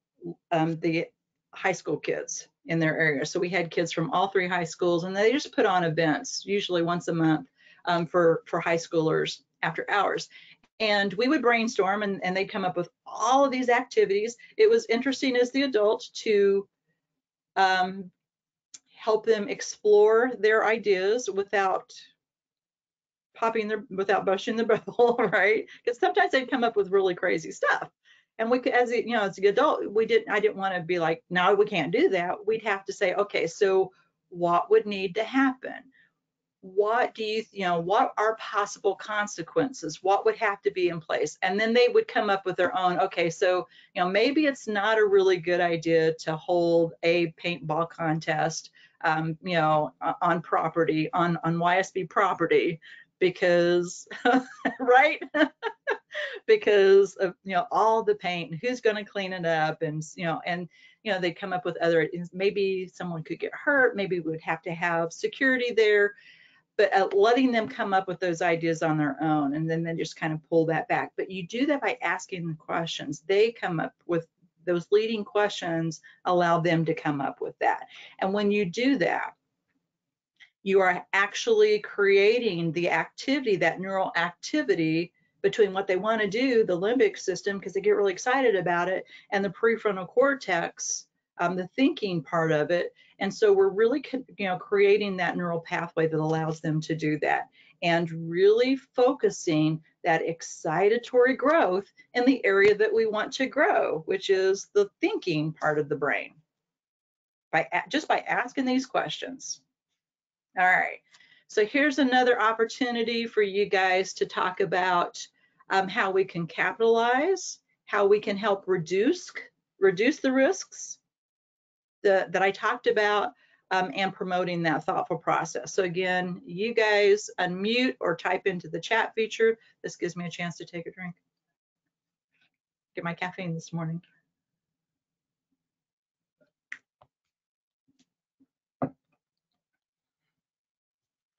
um, the high school kids in their area. So we had kids from all three high schools, and they just put on events, usually once a month, um, for for high schoolers after hours. And we would brainstorm, and, and they'd come up with all of these activities. It was interesting as the adult to um, help them explore their ideas without popping their without busting the bubble, right? Because sometimes they'd come up with really crazy stuff and we could as a, you know as an adult we didn't i didn't want to be like no we can't do that. We'd have to say okay so what would need to happen? What do you you know what are possible consequences? What would have to be in place? And then they would come up with their own okay so you know maybe it's not a really good idea to hold a paintball contest um, you know on property on on ysb property because right? Because of you know all the paint who's going to clean it up and you know and you know they come up with other maybe someone could get hurt maybe we would have to have security there but uh, letting them come up with those ideas on their own and then they just kind of pull that back. But you do that by asking the questions. They come up with those leading questions allow them to come up with that. And when you do that you are actually creating the activity, that neural activity between what they want to do, the limbic system, because they get really excited about it, and the prefrontal cortex, um, the thinking part of it. And so we're really, you know, creating that neural pathway that allows them to do that and really focusing that excitatory growth in the area that we want to grow, which is the thinking part of the brain. By just by asking these questions. All right. So here's another opportunity for you guys to talk about um, how we can capitalize, how we can help reduce reduce the risks the, that I talked about, um, and promoting that thoughtful process. So again, you guys unmute or type into the chat feature. This gives me a chance to take a drink. Get my caffeine this morning.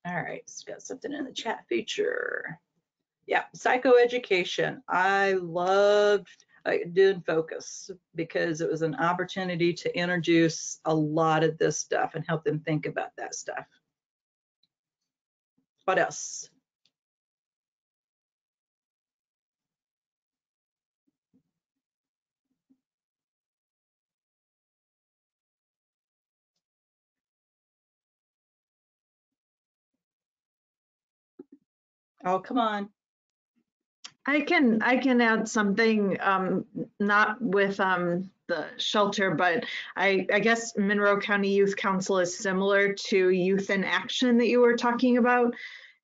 All right, it's got something in the chat feature. Yeah, psychoeducation. I loved uh, doing focus because it was an opportunity to introduce a lot of this stuff and help them think about that stuff. What else? Oh, come on. I can I can add something um, not with um, the shelter, but I, I guess Monroe County Youth Council is similar to Youth in Action that you were talking about,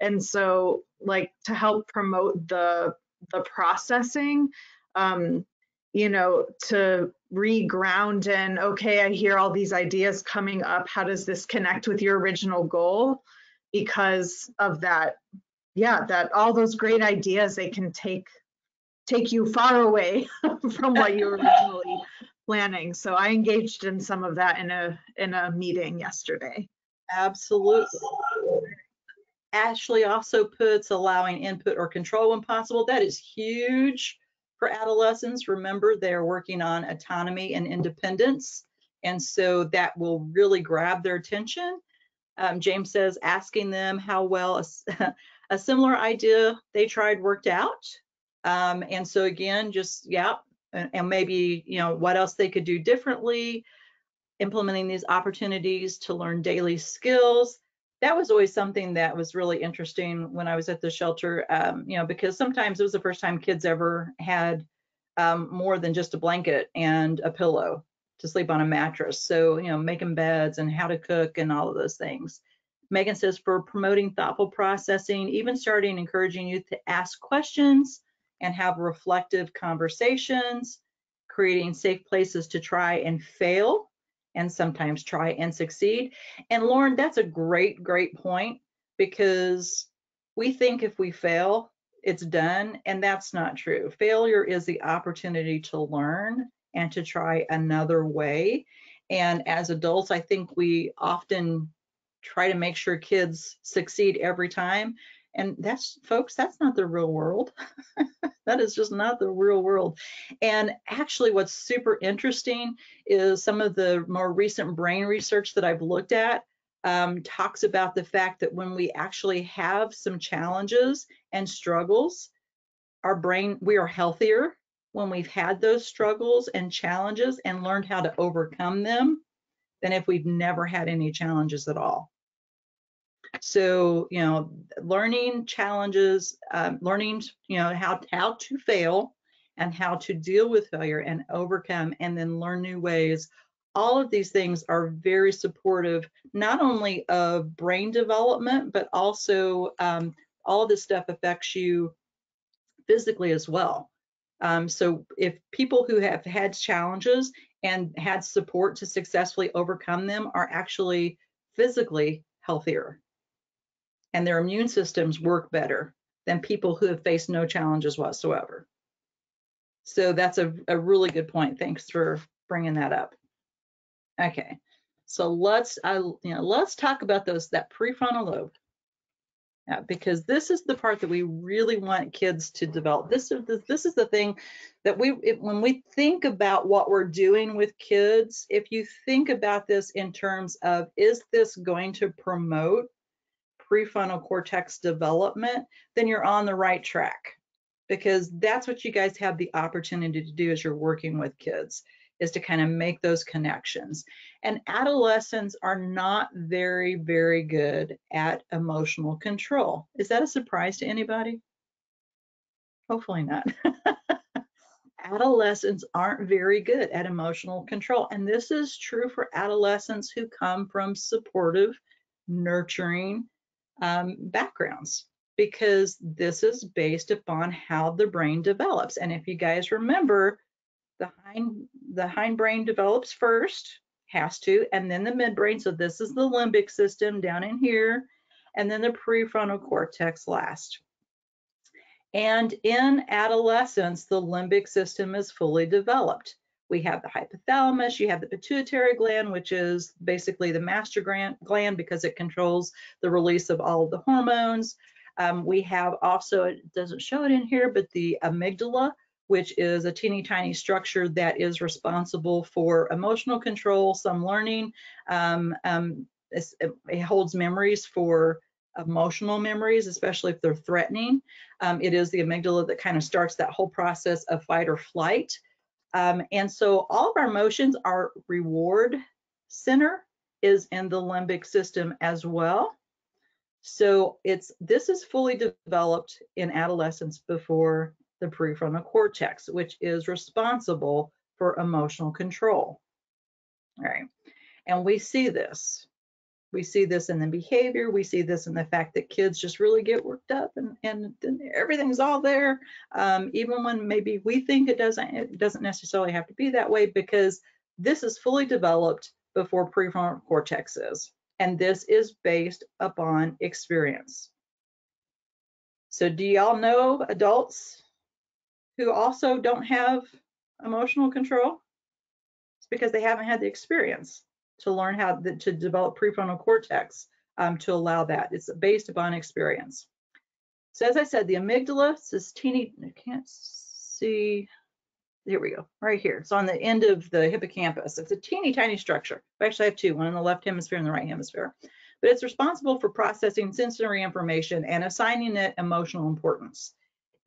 and so like to help promote the the processing, um, you know, to reground and okay, I hear all these ideas coming up. How does this connect with your original goal? Because of that yeah, that all those great ideas they can take take you far away from what you were originally planning. So I engaged in some of that in a in a meeting yesterday. Absolutely. Ashley also puts allowing input or control when possible. That is huge for adolescents. Remember, they're working on autonomy and independence. And so that will really grab their attention. Um, James says asking them how well a, similar idea they tried worked out. Um, and so again, just yeah, and, and maybe you know what else they could do differently, implementing these opportunities to learn daily skills. That was always something that was really interesting when I was at the shelter, um, you know, because sometimes it was the first time kids ever had um, more than just a blanket and a pillow to sleep on a mattress. So, you know, making beds and how to cook and all of those things. Megan says for promoting thoughtful processing, even starting encouraging youth to ask questions and have reflective conversations, creating safe places to try and fail and sometimes try and succeed. And Lauren, that's a great, great point because we think if we fail, it's done, and that's not true. Failure is the opportunity to learn and to try another way. And as adults, I think we often try to make sure kids succeed every time. And that's, folks, that's not the real world. that is just not the real world. And actually, what's super interesting is some of the more recent brain research that I've looked at um, talks about the fact that when we actually have some challenges and struggles, our brain, we are healthier when we've had those struggles and challenges and learned how to overcome them than if we've never had any challenges at all. So, you know, learning challenges, um, learning, you know, how, how to fail and how to deal with failure and overcome and then learn new ways. All of these things are very supportive, not only of brain development, but also um, all this stuff affects you physically as well. Um, so if people who have had challenges and had support to successfully overcome them are actually physically healthier and their immune systems work better than people who have faced no challenges whatsoever. So that's a, a really good point. Thanks for bringing that up. Okay, so let's I, you know let's talk about those that prefrontal lobe. Yeah, because this is the part that we really want kids to develop. This is the, this is the thing that we it, when we think about what we're doing with kids. If you think about this in terms of is this going to promote prefrontal cortex development, then you're on the right track because that's what you guys have the opportunity to do as you're working with kids is to kind of make those connections. And adolescents are not very, very good at emotional control. Is that a surprise to anybody? Hopefully not. adolescents aren't very good at emotional control. And this is true for adolescents who come from supportive, nurturing, um, backgrounds because this is based upon how the brain develops. And if you guys remember, the hind the hindbrain develops first, has to, and then the midbrain. So this is the limbic system down in here, and then the prefrontal cortex last. And in adolescence, the limbic system is fully developed we have the hypothalamus, you have the pituitary gland, which is basically the master gland because it controls the release of all of the hormones. Um, we have also, it doesn't show it in here, but the amygdala, which is a teeny tiny structure that is responsible for emotional control, some learning. Um, um, it holds memories for emotional memories, especially if they're threatening. Um, it is the amygdala that kind of starts that whole process of fight or flight. Um, and so all of our emotions, our reward center is in the limbic system as well. So it's this is fully developed in adolescence before the prefrontal cortex, which is responsible for emotional control. All right. And we see this. We see this in the behavior. We see this in the fact that kids just really get worked up and, and everything's all there. Um, even when maybe we think it doesn't, it doesn't necessarily have to be that way because this is fully developed before prefrontal cortex is. And this is based upon experience. So do y'all know adults who also don't have emotional control? It's because they haven't had the experience to learn how the, to develop prefrontal cortex um, to allow that. It's based upon experience. So as I said, the amygdala, this teeny, I can't see, here we go, right here. It's on the end of the hippocampus. It's a teeny tiny structure. I actually have two, one in the left hemisphere and the right hemisphere. But it's responsible for processing sensory information and assigning it emotional importance.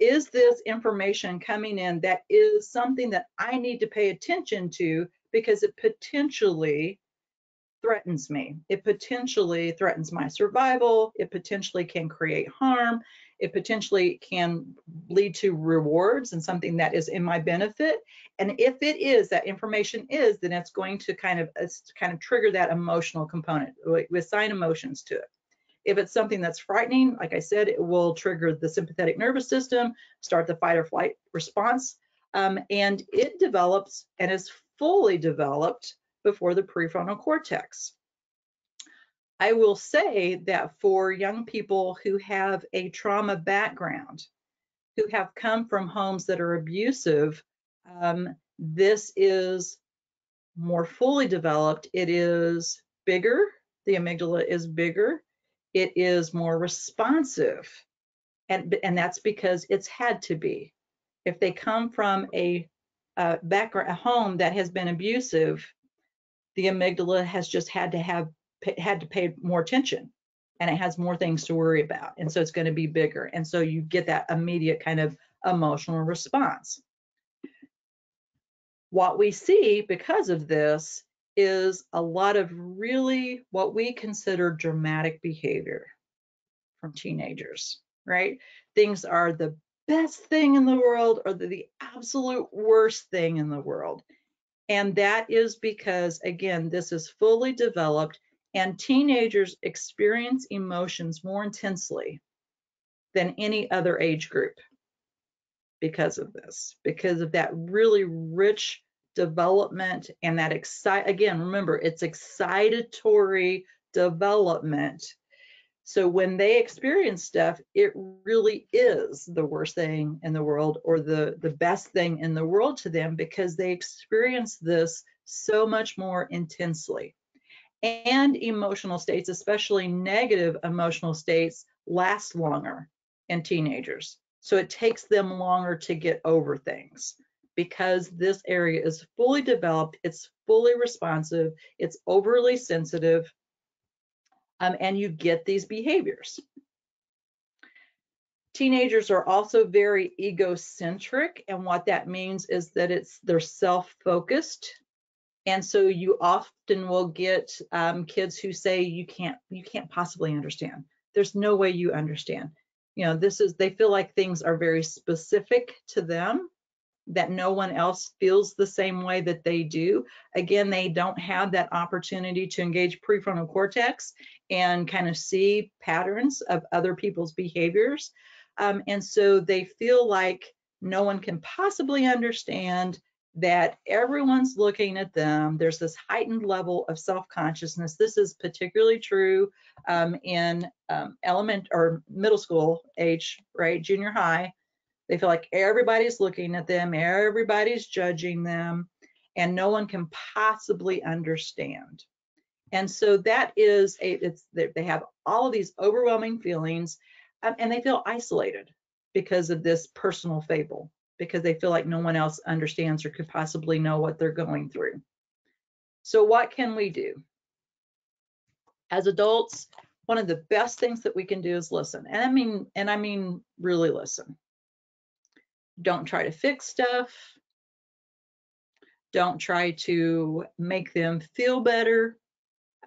Is this information coming in that is something that I need to pay attention to because it potentially threatens me. It potentially threatens my survival. It potentially can create harm. It potentially can lead to rewards and something that is in my benefit. And if it is, that information is, then it's going to kind of kind of trigger that emotional component. Assign emotions to it. If it's something that's frightening, like I said, it will trigger the sympathetic nervous system, start the fight or flight response, um, and it develops and is fully developed before the prefrontal cortex. I will say that for young people who have a trauma background, who have come from homes that are abusive, um, this is more fully developed. It is bigger. The amygdala is bigger. It is more responsive. And, and that's because it's had to be. If they come from a, a background, a home that has been abusive, the amygdala has just had to have had to pay more attention and it has more things to worry about and so it's going to be bigger and so you get that immediate kind of emotional response what we see because of this is a lot of really what we consider dramatic behavior from teenagers right? Things are the best thing in the world or the, the absolute worst thing in the world. And that is because, again, this is fully developed and teenagers experience emotions more intensely than any other age group because of this, because of that really rich development and that excite again remember it's excitatory development so when they experience stuff, it really is the worst thing in the world or the, the best thing in the world to them because they experience this so much more intensely. And emotional states, especially negative emotional states, last longer in teenagers. So it takes them longer to get over things because this area is fully developed, it's fully responsive, it's overly sensitive, um, and you get these behaviors. Teenagers are also very egocentric, and what that means is that it's they're self-focused, and so you often will get um, kids who say you can't you can't possibly understand. There's no way you understand. You know, this is they feel like things are very specific to them that no one else feels the same way that they do. Again, they don't have that opportunity to engage prefrontal cortex and kind of see patterns of other people's behaviors. Um, and so they feel like no one can possibly understand that everyone's looking at them. There's this heightened level of self-consciousness. This is particularly true um, in um, element or middle school age, right? Junior high. They feel like everybody's looking at them, everybody's judging them, and no one can possibly understand. And so that is a, it's they have all of these overwhelming feelings um, and they feel isolated because of this personal fable, because they feel like no one else understands or could possibly know what they're going through. So what can we do? As adults, one of the best things that we can do is listen. And I mean, and I mean really listen. Don't try to fix stuff. Don't try to make them feel better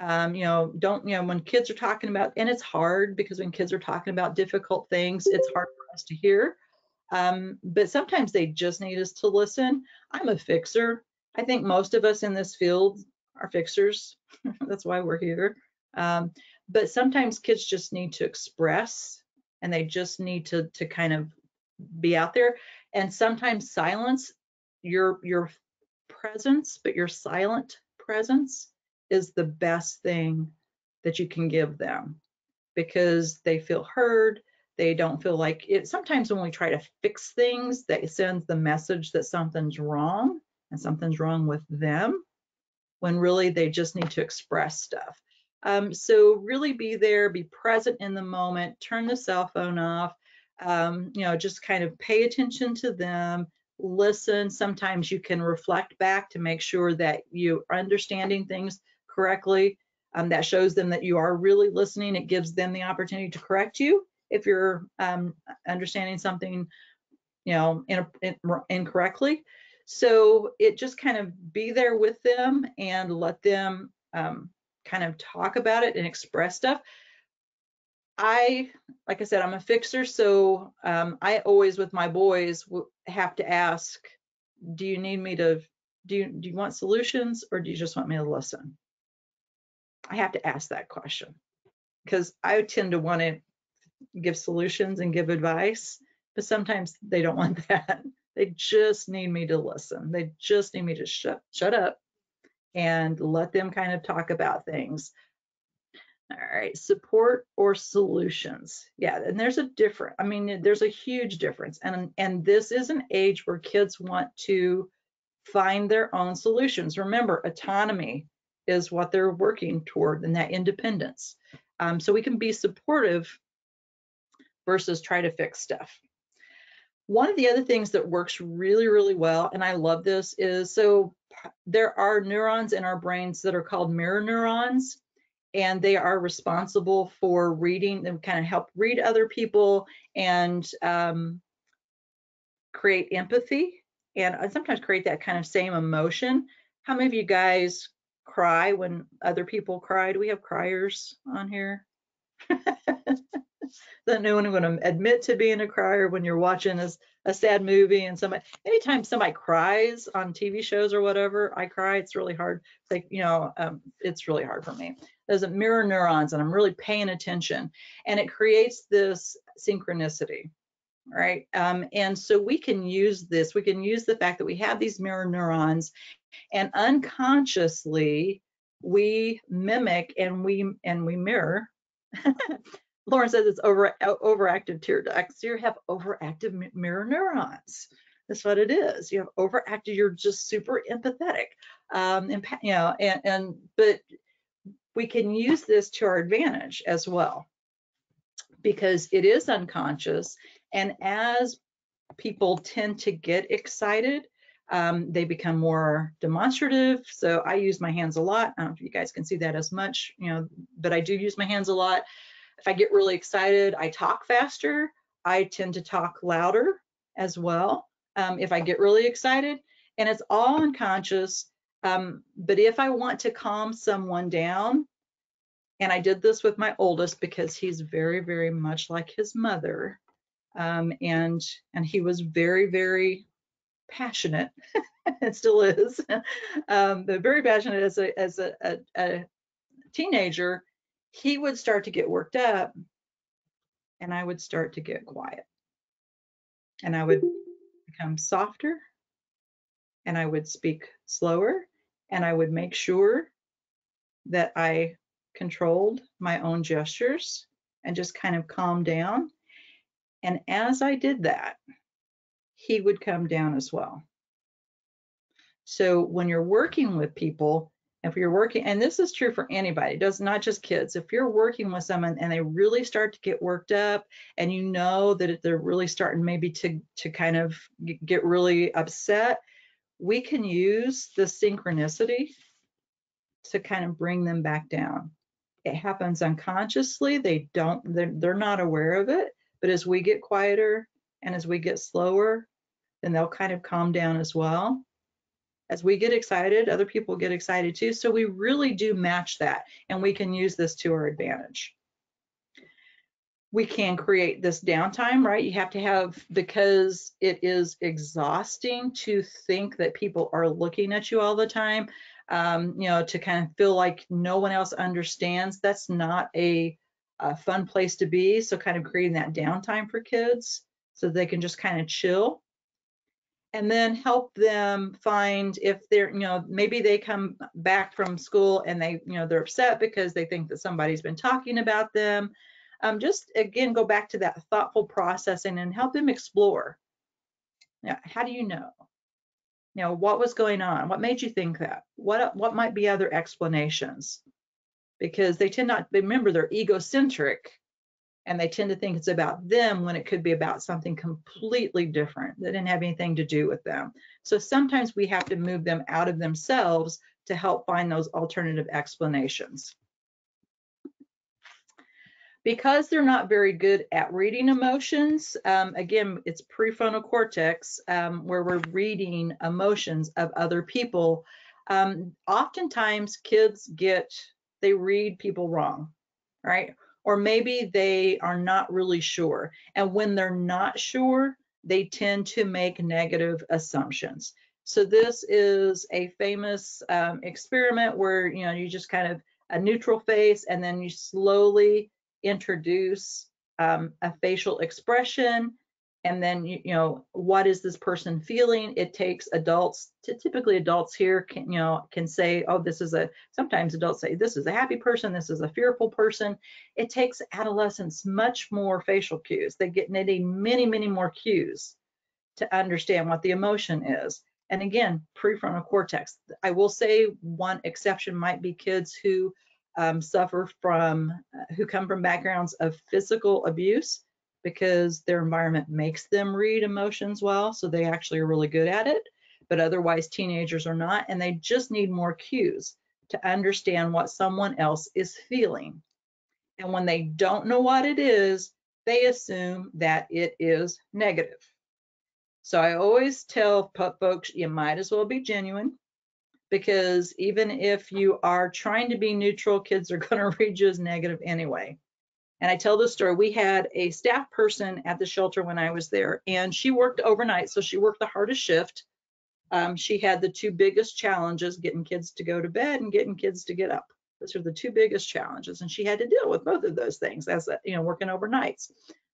Um, you know, don't, you know, when kids are talking about, and it's hard because when kids are talking about difficult things, it's hard for us to hear. Um, but sometimes they just need us to listen. I'm a fixer. I think most of us in this field are fixers. That's why we're here. Um, but sometimes kids just need to express and they just need to to kind of be out there. And sometimes silence, your your presence, but your silent presence is the best thing that you can give them because they feel heard. They don't feel like it. Sometimes when we try to fix things, that sends the message that something's wrong and something's wrong with them when really they just need to express stuff. Um, so really be there, be present in the moment, turn the cell phone off, um, you know, just kind of pay attention to them, listen. Sometimes you can reflect back to make sure that you are understanding things correctly. Um, that shows them that you are really listening. It gives them the opportunity to correct you if you're um, understanding something, you know, in, in, incorrectly. So it just kind of be there with them and let them um, kind of talk about it and express stuff. I, like I said, I'm a fixer, so um, I always with my boys have to ask, do you need me to, do you, do you want solutions or do you just want me to listen? I have to ask that question because I tend to want to give solutions and give advice, but sometimes they don't want that. They just need me to listen. They just need me to shut shut up and let them kind of talk about things. All right, support or solutions. Yeah, and there's a different, I mean, there's a huge difference. And, and this is an age where kids want to find their own solutions. Remember, autonomy is what they're working toward and that independence. Um, so we can be supportive versus try to fix stuff. One of the other things that works really, really well, and I love this, is so there are neurons in our brains that are called mirror neurons, and they are responsible for reading, they kind of help read other people and um, create empathy and sometimes create that kind of same emotion. How many of you guys cry when other people cry? Do we have criers on here? that no one going to admit to being a crier when you're watching a, a sad movie and somebody anytime somebody cries on tv shows or whatever i cry it's really hard It's like you know um, it's really hard for me. There's a mirror neurons and i'm really paying attention and it creates this synchronicity right? Um, and so we can use this we can use the fact that we have these mirror neurons and unconsciously we mimic and we and we mirror Lauren says it's over overactive tear ducts. You have overactive mirror neurons. That's what it is. You have overactive. You're just super empathetic, um, and you know, and, and but we can use this to our advantage as well because it is unconscious. And as people tend to get excited, um, they become more demonstrative. So I use my hands a lot. I don't know if you guys can see that as much, you know, but I do use my hands a lot. If I get really excited, I talk faster. I tend to talk louder as well um, if I get really excited. And it's all unconscious. Um, but if I want to calm someone down, and I did this with my oldest because he's very, very much like his mother. Um, and and he was very, very passionate. it still is, um, but very passionate as a as a, a, a teenager he would start to get worked up and I would start to get quiet. And I would become softer and I would speak slower and I would make sure that I controlled my own gestures and just kind of calm down. And as I did that, he would come down as well. So when you're working with people, if you're working, and this is true for anybody, does not just kids. If you're working with someone and they really start to get worked up, and you know that they're really starting maybe to to kind of get really upset, we can use the synchronicity to kind of bring them back down. It happens unconsciously. They don't. They're, they're not aware of it. But as we get quieter and as we get slower, then they'll kind of calm down as well As we get excited, other people get excited too. So we really do match that and we can use this to our advantage. We can create this downtime, right? You have to have, because it is exhausting to think that people are looking at you all the time, um, you know, to kind of feel like no one else understands. That's not a, a fun place to be. So kind of creating that downtime for kids so they can just kind of chill and then help them find if they're you know maybe they come back from school and they you know they're upset because they think that somebody's been talking about them. Um, just again go back to that thoughtful processing and help them explore. Now how do you know? You know what was going on? What made you think that? What what might be other explanations? Because they tend not remember they're egocentric and they tend to think it's about them when it could be about something completely different that didn't have anything to do with them. So sometimes we have to move them out of themselves to help find those alternative explanations. Because they're not very good at reading emotions, um, again, it's prefrontal cortex um, where we're reading emotions of other people. Um, oftentimes kids get, they read people wrong, right? Or maybe they are not really sure. And when they're not sure, they tend to make negative assumptions. So this is a famous um, experiment where you know you just kind of a neutral face and then you slowly introduce um, a facial expression and then you, know what is this person feeling? It takes adults to, typically adults here can you know can say oh this is a sometimes adults say this is a happy person this is a fearful person. It takes adolescents much more facial cues. They get needing many many more cues to understand what the emotion is. And again prefrontal cortex. I will say one exception might be kids who um, suffer from uh, who come from backgrounds of physical abuse because their environment makes them read emotions well, so they actually are really good at it. But otherwise, teenagers are not, and they just need more cues to understand what someone else is feeling. And when they don't know what it is, they assume that it is negative. So I always tell folks you might as well be genuine because even if you are trying to be neutral, kids are going to read you as negative anyway. And I tell this story. We had a staff person at the shelter when I was there, and she worked overnight, so she worked the hardest shift. Um, she had the two biggest challenges getting kids to go to bed and getting kids to get up. Those are the two biggest challenges, and she had to deal with both of those things as you know working overnights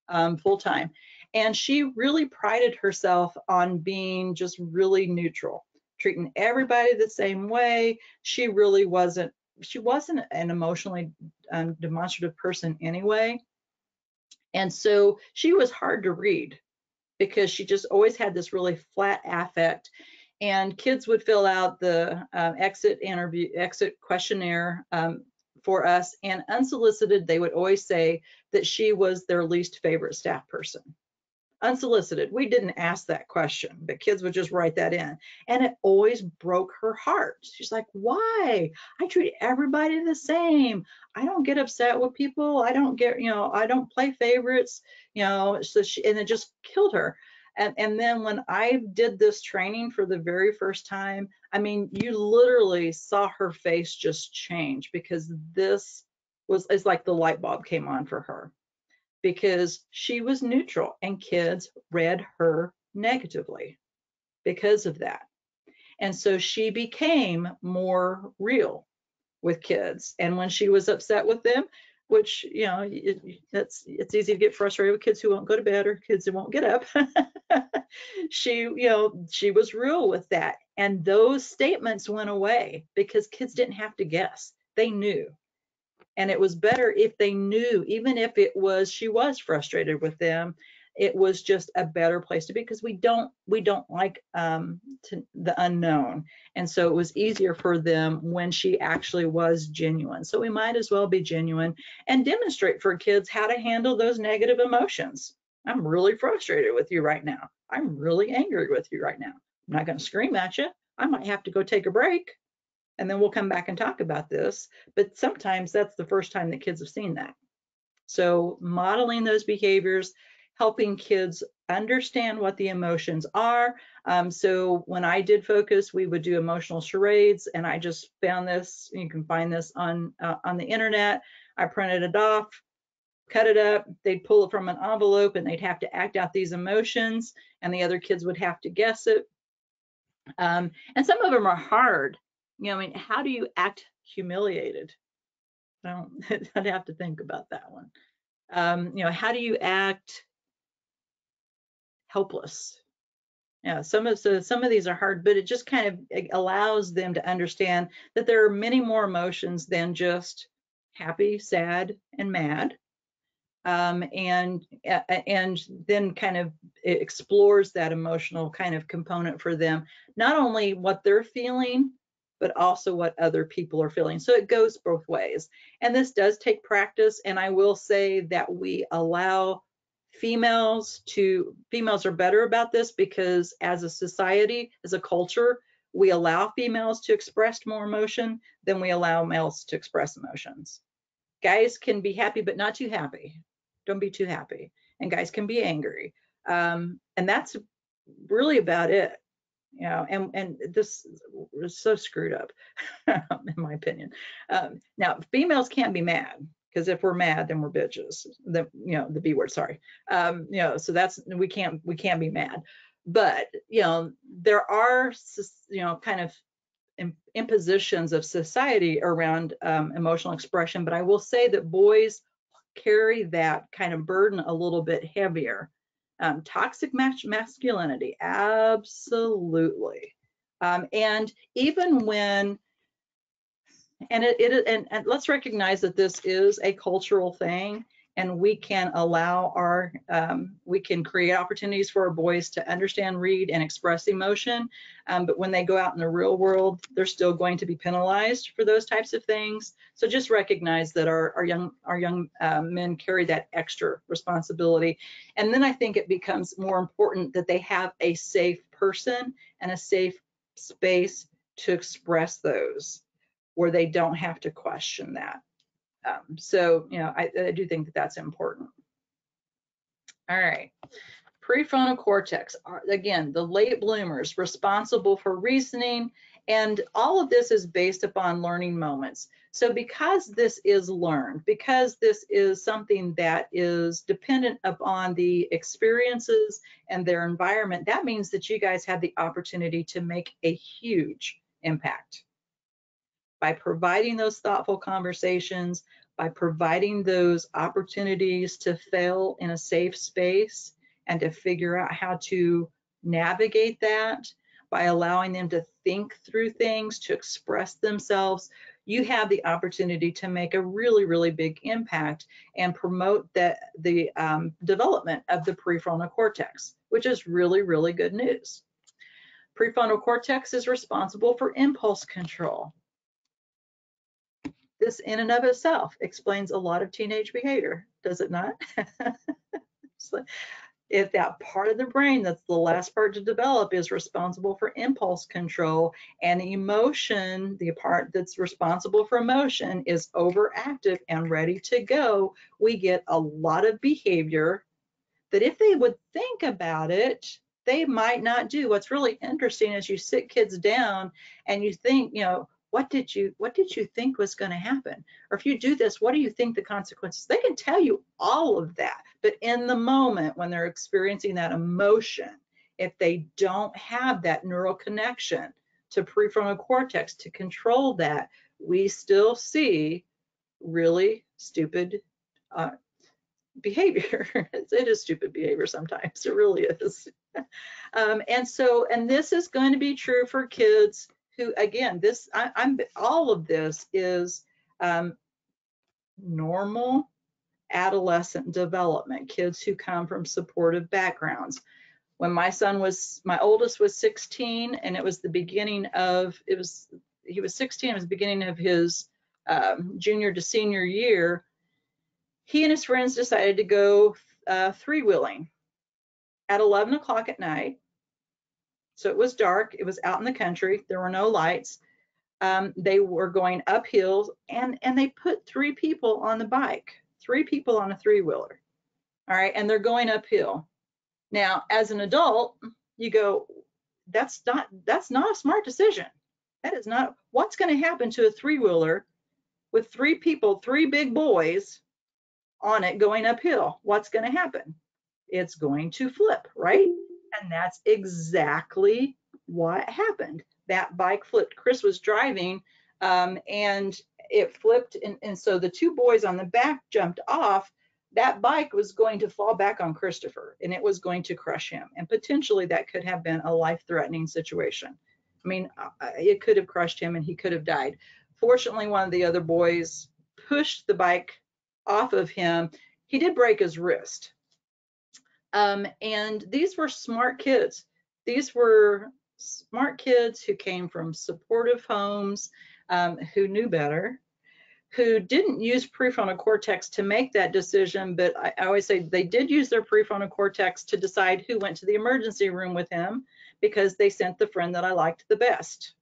um, full time. And she really prided herself on being just really neutral, treating everybody the same way. She really wasn't she wasn't an emotionally um, demonstrative person anyway. And so she was hard to read because she just always had this really flat affect. And kids would fill out the um, exit interview, exit questionnaire um, for us, and unsolicited, they would always say that she was their least favorite staff person unsolicited. We didn't ask that question, but kids would just write that in. And it always broke her heart. She's like, why? I treat everybody the same. I don't get upset with people. I don't get, you know, I don't play favorites, you know, so she, and it just killed her. And, and then when I did this training for the very first time, I mean, you literally saw her face just change because this was, it's like the light bulb came on for her because she was neutral and kids read her negatively because of that. And so she became more real with kids. And when she was upset with them, which you know it, it's it's easy to get frustrated with kids who won't go to bed or kids who won't get up she you know she was real with that and those statements went away because kids didn't have to guess they knew and it was better if they knew even if it was she was frustrated with them it was just a better place to be because we don't we don't like um, to, the unknown. And so it was easier for them when she actually was genuine. So we might as well be genuine and demonstrate for kids how to handle those negative emotions. I'm really frustrated with you right now. I'm really angry with you right now. I'm not going to scream at you. I might have to go take a break and then we'll come back and talk about this. But sometimes that's the first time that kids have seen that. So modeling those behaviors helping kids understand what the emotions are. Um, so when I did focus, we would do emotional charades, and I just found this. You can find this on uh, on the internet. I printed it off, cut it up. They'd pull it from an envelope, and they'd have to act out these emotions, and the other kids would have to guess it. Um, and some of them are hard. You know, I mean, how do you act humiliated? I don't. I'd have to think about that one. Um, you know, how do you act helpless? Yeah, some of so some of these are hard, but it just kind of allows them to understand that there are many more emotions than just happy, sad, and mad. Um, and and then kind of explores that emotional kind of component for them, not only what they're feeling, but also what other people are feeling. So it goes both ways. And this does take practice. And I will say that we allow females to, females are better about this because as a society, as a culture, we allow females to express more emotion than we allow males to express emotions. Guys can be happy, but not too happy. Don't be too happy. And guys can be angry. Um, and that's really about it you know, and and this is so screwed up, in my opinion. Um, now, females can't be mad because if we're mad, then we're bitches. The you know the B word. Sorry. Um, you know, so that's we can't we can't be mad. But you know, there are you know kind of impositions of society around um, emotional expression. But I will say that boys carry that kind of burden a little bit heavier um, toxic mas masculinity, absolutely. Um, and even when, and it, it and, and let's recognize that this is a cultural thing and we can allow our um, we can create opportunities for our boys to understand read and express emotion. Um, but when they go out in the real world they're still going to be penalized for those types of things. So just recognize that our, our young our young uh, men carry that extra responsibility. And then i think it becomes more important that they have a safe person and a safe space to express those where they don't have to question that um, so, you know, I, I do think that that's important. All right. Prefrontal cortex, are, again, the late bloomers responsible for reasoning, and all of this is based upon learning moments. So because this is learned, because this is something that is dependent upon the experiences and their environment, that means that you guys have the opportunity to make a huge impact by providing those thoughtful conversations, by providing those opportunities to fail in a safe space and to figure out how to navigate that, by allowing them to think through things, to express themselves, you have the opportunity to make a really, really big impact and promote the um, development of the prefrontal cortex, which is really, really good news. Prefrontal cortex is responsible for impulse control. This in and of itself explains a lot of teenage behavior, does it not? if that part of the brain that's the last part to develop is responsible for impulse control and emotion, the part that's responsible for emotion is overactive and ready to go, we get a lot of behavior that if they would think about it, they might not do. What's really interesting is you sit kids down and you think, you know, what did you what did you think was going to happen? Or if you do this what do you think the consequences they can tell you all of that but in the moment when they're experiencing that emotion if they don't have that neural connection to prefrontal cortex to control that we still see really stupid uh, behavior. It is stupid behavior sometimes it really is. Um, and so and this is going to be true for kids who, again, this, I, am all of this is um, normal adolescent development, kids who come from supportive backgrounds. When my son was, my oldest was 16, and it was the beginning of, it was, he was 16, it was the beginning of his um, junior to senior year, he and his friends decided to go uh, three wheeling at 11 o'clock at night so it was dark. It was out in the country. There were no lights. Um, they were going uphill and, and they put three people on the bike, three people on a three wheeler. all right, and they're going uphill. Now, as an adult, you go, that's not that's not a smart decision. That is not what's going to happen to a three-wheeler with three people, three big boys on it going uphill. What's going to happen? It's going to flip, right? And that's exactly what happened. That bike flipped. Chris was driving um, and it flipped. And, and so the two boys on the back jumped off that bike was going to fall back on Christopher and it was going to crush him. And potentially that could have been a life threatening situation. I mean, uh, uh, it could have crushed him and he could have died. Fortunately, one of the other boys pushed the bike off of him. He did break his wrist. Um, and these were smart kids. These were smart kids who came from supportive homes, um, who knew better, who didn't use prefrontal cortex to make that decision, but I, I, always say they did use their prefrontal cortex to decide who went to the emergency room with him because they sent the friend that I liked the best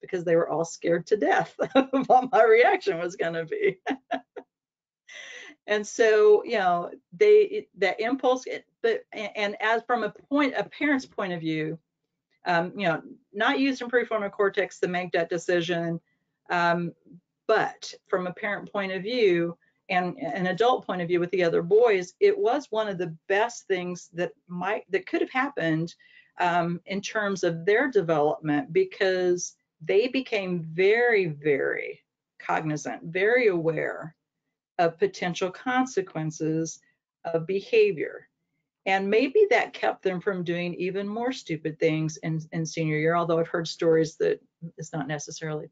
because they were all scared to death of what my reaction was going to be. and so, you know, they that impulse, but and as from a point, a parent's point of view, um, you know, not used in prefrontal cortex to make that decision, um, but from a parent point of view and an adult point of view with the other boys, it was one of the best things that might that could have happened um, in terms of their development because they became very, very cognizant, very aware of potential consequences of behavior. And maybe that kept them from doing even more stupid things in, in senior year, although I've heard stories that it's not necessarily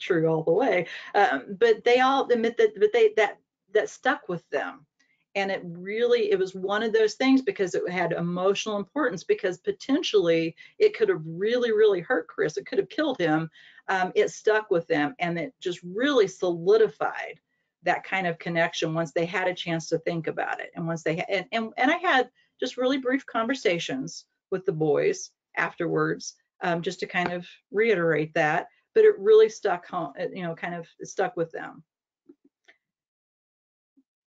true all the way. Um, but they all admit that, but they that that stuck with them, and it really it was one of those things because it had emotional importance because potentially it could have really really hurt Chris. It could have killed him. Um, it stuck with them, and it just really solidified that kind of connection once they had a chance to think about it, and once they had, and and, and I had just really brief conversations with the boys afterwards um, just to kind of reiterate that but it really stuck home, you know, kind of stuck with them.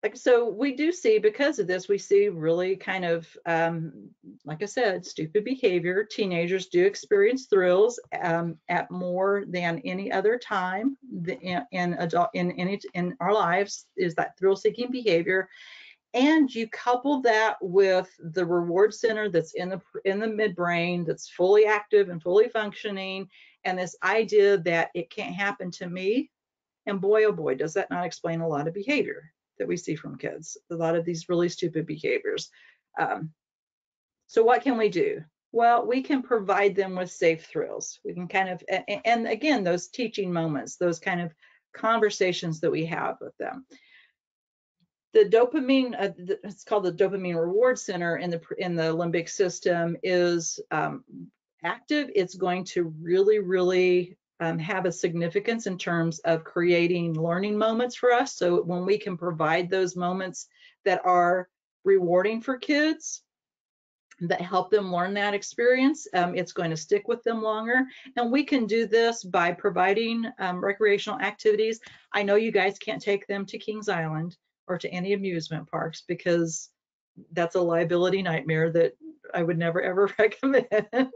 Like, so we do see because of this, we see really kind of, um, like I said, stupid behavior. Teenagers do experience thrills um, at more than any other time in, in adult in any in our lives is that thrill-seeking behavior and you couple that with the reward center that's in the in the midbrain that's fully active and fully functioning and this idea that it can't happen to me. And boy oh boy does that not explain a lot of behavior that we see from kids a lot of these really stupid behaviors. Um, so what can we do? Well we can provide them with safe thrills. We can kind of and, and again those teaching moments those kind of conversations that we have with them the dopamine uh, the, it's called the dopamine reward center in the in the limbic system is um, active it's going to really really um, have a significance in terms of creating learning moments for us so when we can provide those moments that are rewarding for kids that help them learn that experience. Um, it's going to stick with them longer. And we can do this by providing um, recreational activities. I know you guys can't take them to Kings Island, or to any amusement parks because that's a liability nightmare that I would never ever recommend.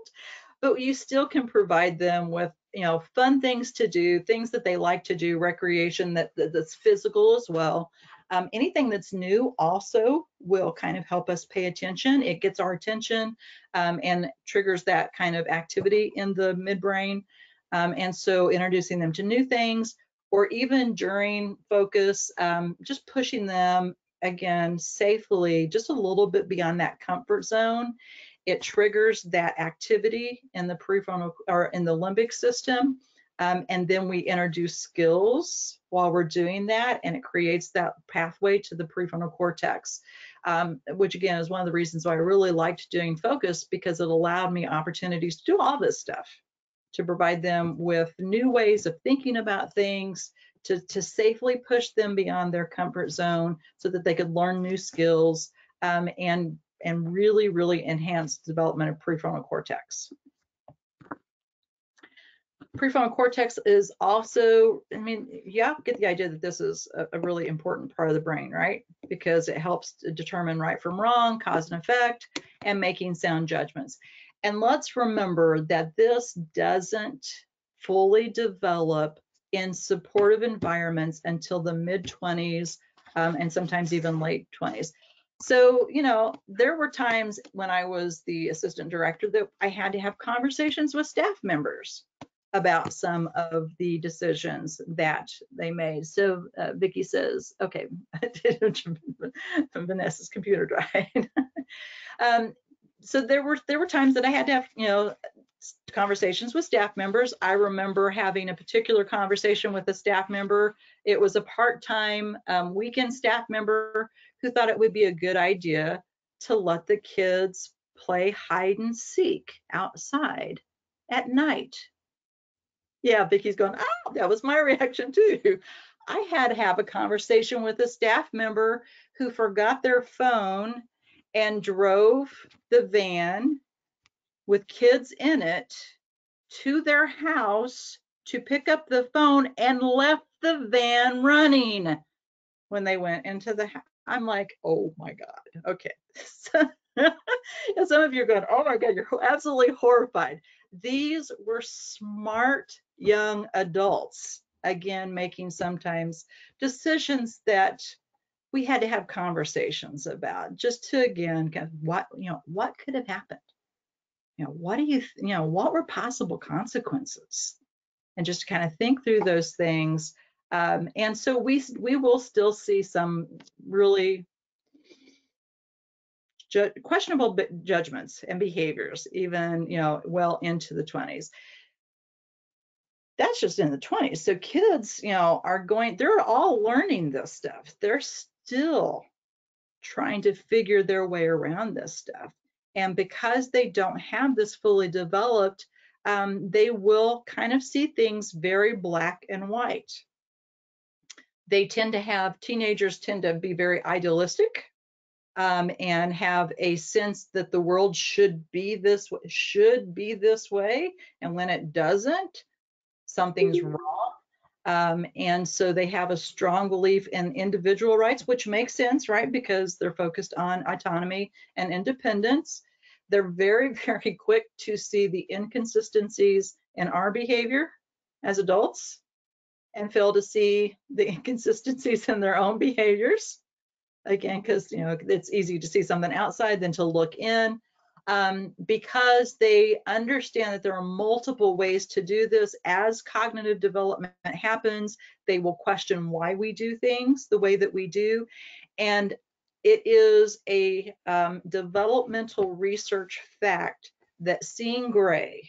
but you still can provide them with you know fun things to do, things that they like to do, recreation that, that that's physical as well. Um, anything that's new also will kind of help us pay attention. It gets our attention um, and triggers that kind of activity in the midbrain. Um, and so introducing them to new things, or even during focus, um, just pushing them again safely, just a little bit beyond that comfort zone. It triggers that activity in the prefrontal or in the limbic system. Um, and then we introduce skills while we're doing that, and it creates that pathway to the prefrontal cortex, um, which again is one of the reasons why I really liked doing focus because it allowed me opportunities to do all this stuff to provide them with new ways of thinking about things, to, to safely push them beyond their comfort zone so that they could learn new skills um, and, and really, really enhance development of prefrontal cortex. prefrontal cortex is also, I mean, yeah, get the idea that this is a, a really important part of the brain, right? Because it helps to determine right from wrong, cause and effect, and making sound judgments. And let's remember that this doesn't fully develop in supportive environments until the mid 20s um, and sometimes even late 20s. So, you know, there were times when I was the assistant director that I had to have conversations with staff members about some of the decisions that they made. So uh, Vicki says, okay, Vanessa's computer died. um, so there were there were times that I had to have, you know, conversations with staff members. I remember having a particular conversation with a staff member. It was a part-time um, weekend staff member who thought it would be a good idea to let the kids play hide and seek outside at night. Yeah, Vicky's going, oh, that was my reaction too. I had to have a conversation with a staff member who forgot their phone and drove the van with kids in it to their house to pick up the phone and left the van running when they went into the house. I'm like, oh my God. Okay. some of you are going, oh my God, you're absolutely horrified. These were smart young adults, again, making sometimes decisions that we had to have conversations about just to again what you know what could have happened? You know what do you you know what were possible consequences? And just to kind of think through those things um, and so we we will still see some really ju questionable judgments and behaviors even you know well into the 20s that's just in the 20s so kids you know are going they're all learning this stuff. They're still trying to figure their way around this stuff. And because they don't have this fully developed, um, they will kind of see things very black and white. They tend to have, teenagers tend to be very idealistic um, and have a sense that the world should be this should be this way. And when it doesn't, something's wrong. Um, and so they have a strong belief in individual rights, which makes sense, right? Because they're focused on autonomy and independence. They're very, very quick to see the inconsistencies in our behavior as adults and fail to see the inconsistencies in their own behaviors. Again, because you know it's easy to see something outside than to look in um, because they understand that there are multiple ways to do this. As cognitive development happens, they will question why we do things the way that we do. And it is a um, developmental research fact that seeing gray,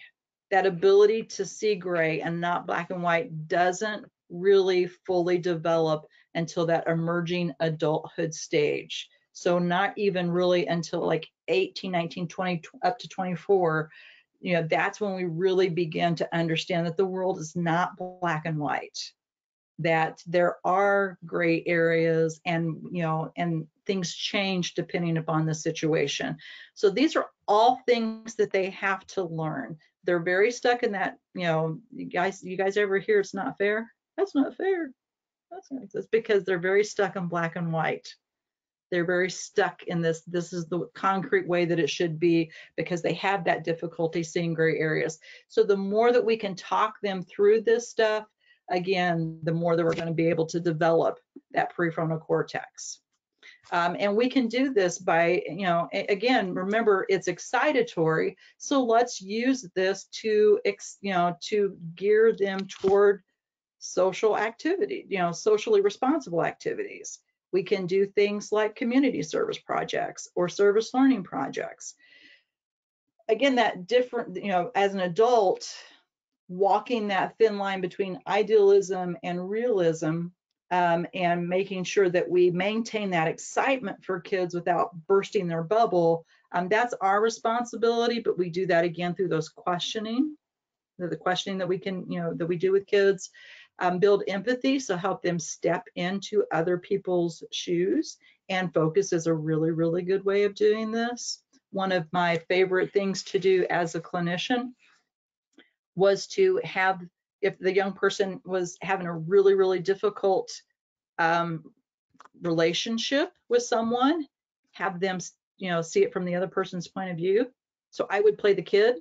that ability to see gray and not black and white, doesn't really fully develop until that emerging adulthood stage. So not even really until like 18, 19, 20, up to 24, you know, that's when we really begin to understand that the world is not black and white, that there are gray areas and, you know, and things change depending upon the situation. So these are all things that they have to learn. They're very stuck in that, you know, you guys, you guys ever hear it's not fair? That's not fair. That's that's because they're very stuck in black and white. They're very stuck in this. This is the concrete way that it should be because they have that difficulty seeing gray areas. So the more that we can talk them through this stuff, again, the more that we're going to be able to develop that prefrontal cortex. Um, and we can do this by, you know, again, remember it's excitatory. So let's use this to, you know, to gear them toward social activity, you know, socially responsible activities. We can do things like community service projects or service learning projects. Again, that different, you know, as an adult, walking that thin line between idealism and realism um, and making sure that we maintain that excitement for kids without bursting their bubble. Um, that's our responsibility, but we do that again through those questioning, the questioning that we can, you know, that we do with kids um, build empathy, so help them step into other people's shoes. And focus is a really, really good way of doing this. One of my favorite things to do as a clinician was to have, if the young person was having a really, really difficult um, relationship with someone, have them, you know, see it from the other person's point of view. So I would play the kid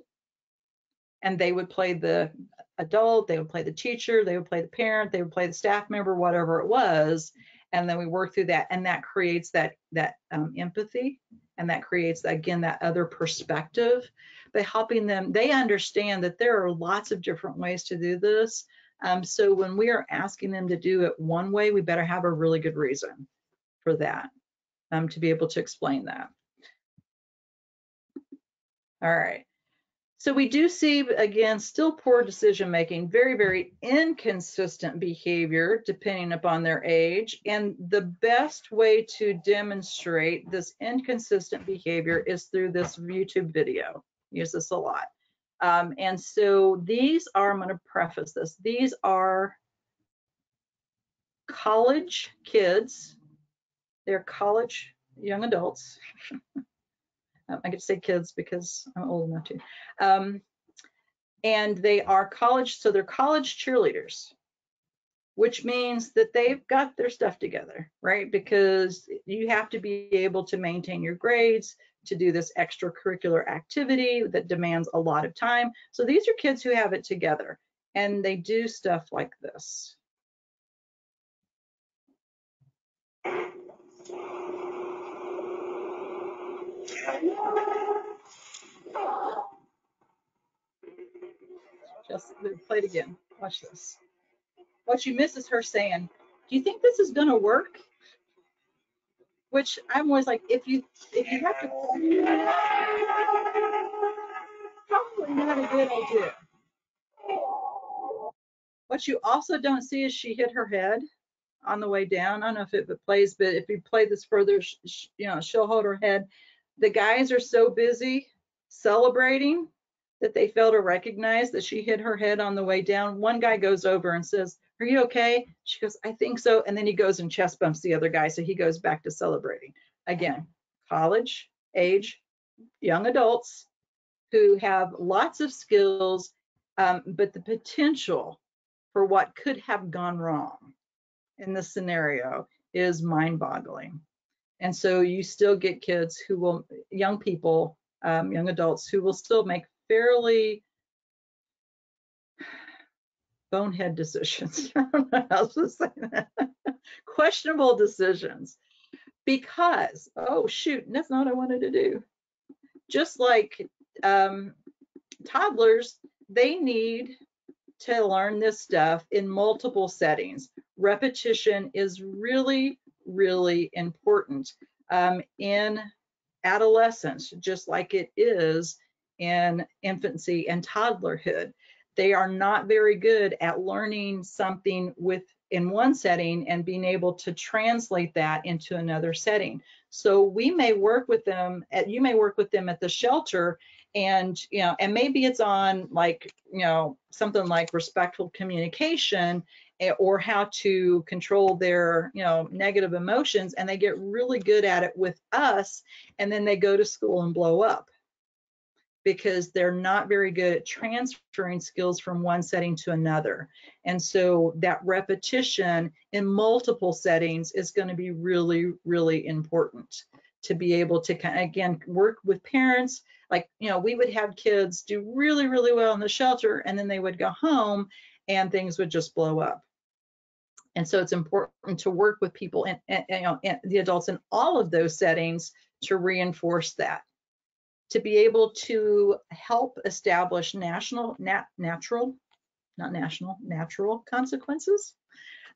and they would play the adult, they would play the teacher, they would play the parent, they would play the staff member, whatever it was. And then we work through that and that creates that, that um, empathy. And that creates again that other perspective. By helping them they understand that there are lots of different ways to do this. Um, so when we are asking them to do it one way we better have a really good reason for that um, to be able to explain that. All right so we do see, again, still poor decision making, very, very inconsistent behavior depending upon their age. And the best way to demonstrate this inconsistent behavior is through this YouTube video. Use this a lot. Um, and so these are, I'm going to preface this, these are college kids. They're college young adults. Um, I get to say kids because I'm old enough to. Um, and they are college, so they're college cheerleaders, which means that they've got their stuff together, right? Because you have to be able to maintain your grades, to do this extracurricular activity that demands a lot of time. So these are kids who have it together and they do stuff like this. Just play it again. Watch this. What you miss is her saying, "Do you think this is gonna work?" Which I'm always like, if you if you have to, probably not a good idea. What you also don't see is she hit her head on the way down. I don't know if it plays, but if you play this further, you know, she'll hold her head. The guys are so busy celebrating that they fail to recognize that she hit her head on the way down. One guy goes over and says, Are you okay? She goes, I think so. And then he goes and chest bumps the other guy. So he goes back to celebrating. Again, college age, young adults who have lots of skills, um, but the potential for what could have gone wrong in this scenario is mind boggling. And so you still get kids who will, young people, um, young adults who will still make fairly bonehead decisions. I don't know how else to say that. Questionable decisions. Because, oh shoot, that's not what I wanted to do. Just like um, toddlers, they need to learn this stuff in multiple settings. Repetition is really, really important um, in adolescence, just like it is in infancy and toddlerhood. They are not very good at learning something with in one setting and being able to translate that into another setting. So we may work with them at you may work with them at the shelter and you know and maybe it's on like you know something like respectful communication Eh, or how to control their you know negative emotions and they get really good at it with us and then they go to school and blow up. Because they're not very good at transferring skills from one setting to another. And so that repetition in multiple settings is going to be really, really important to be able to kind of, again work with parents. Like you know we would have kids do really really well in the shelter and then they would go home and things would just blow up and so it's important to work with people and, and you know and the adults in all of those settings to reinforce that to be able to help establish national, nat, natural, not national, natural consequences.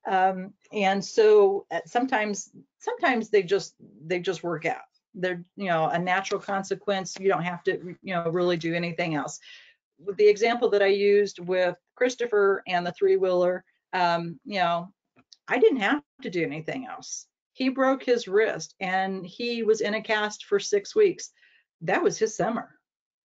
Um, and so uh, sometimes, sometimes they just, they just work out. They're, you know, a natural consequence. You don't have to, you know, really do anything else. With the example that I used with Christopher and the three wheeler, um, you know, I didn't have to do anything else. He broke his wrist and he was in a cast for six weeks that was his summer.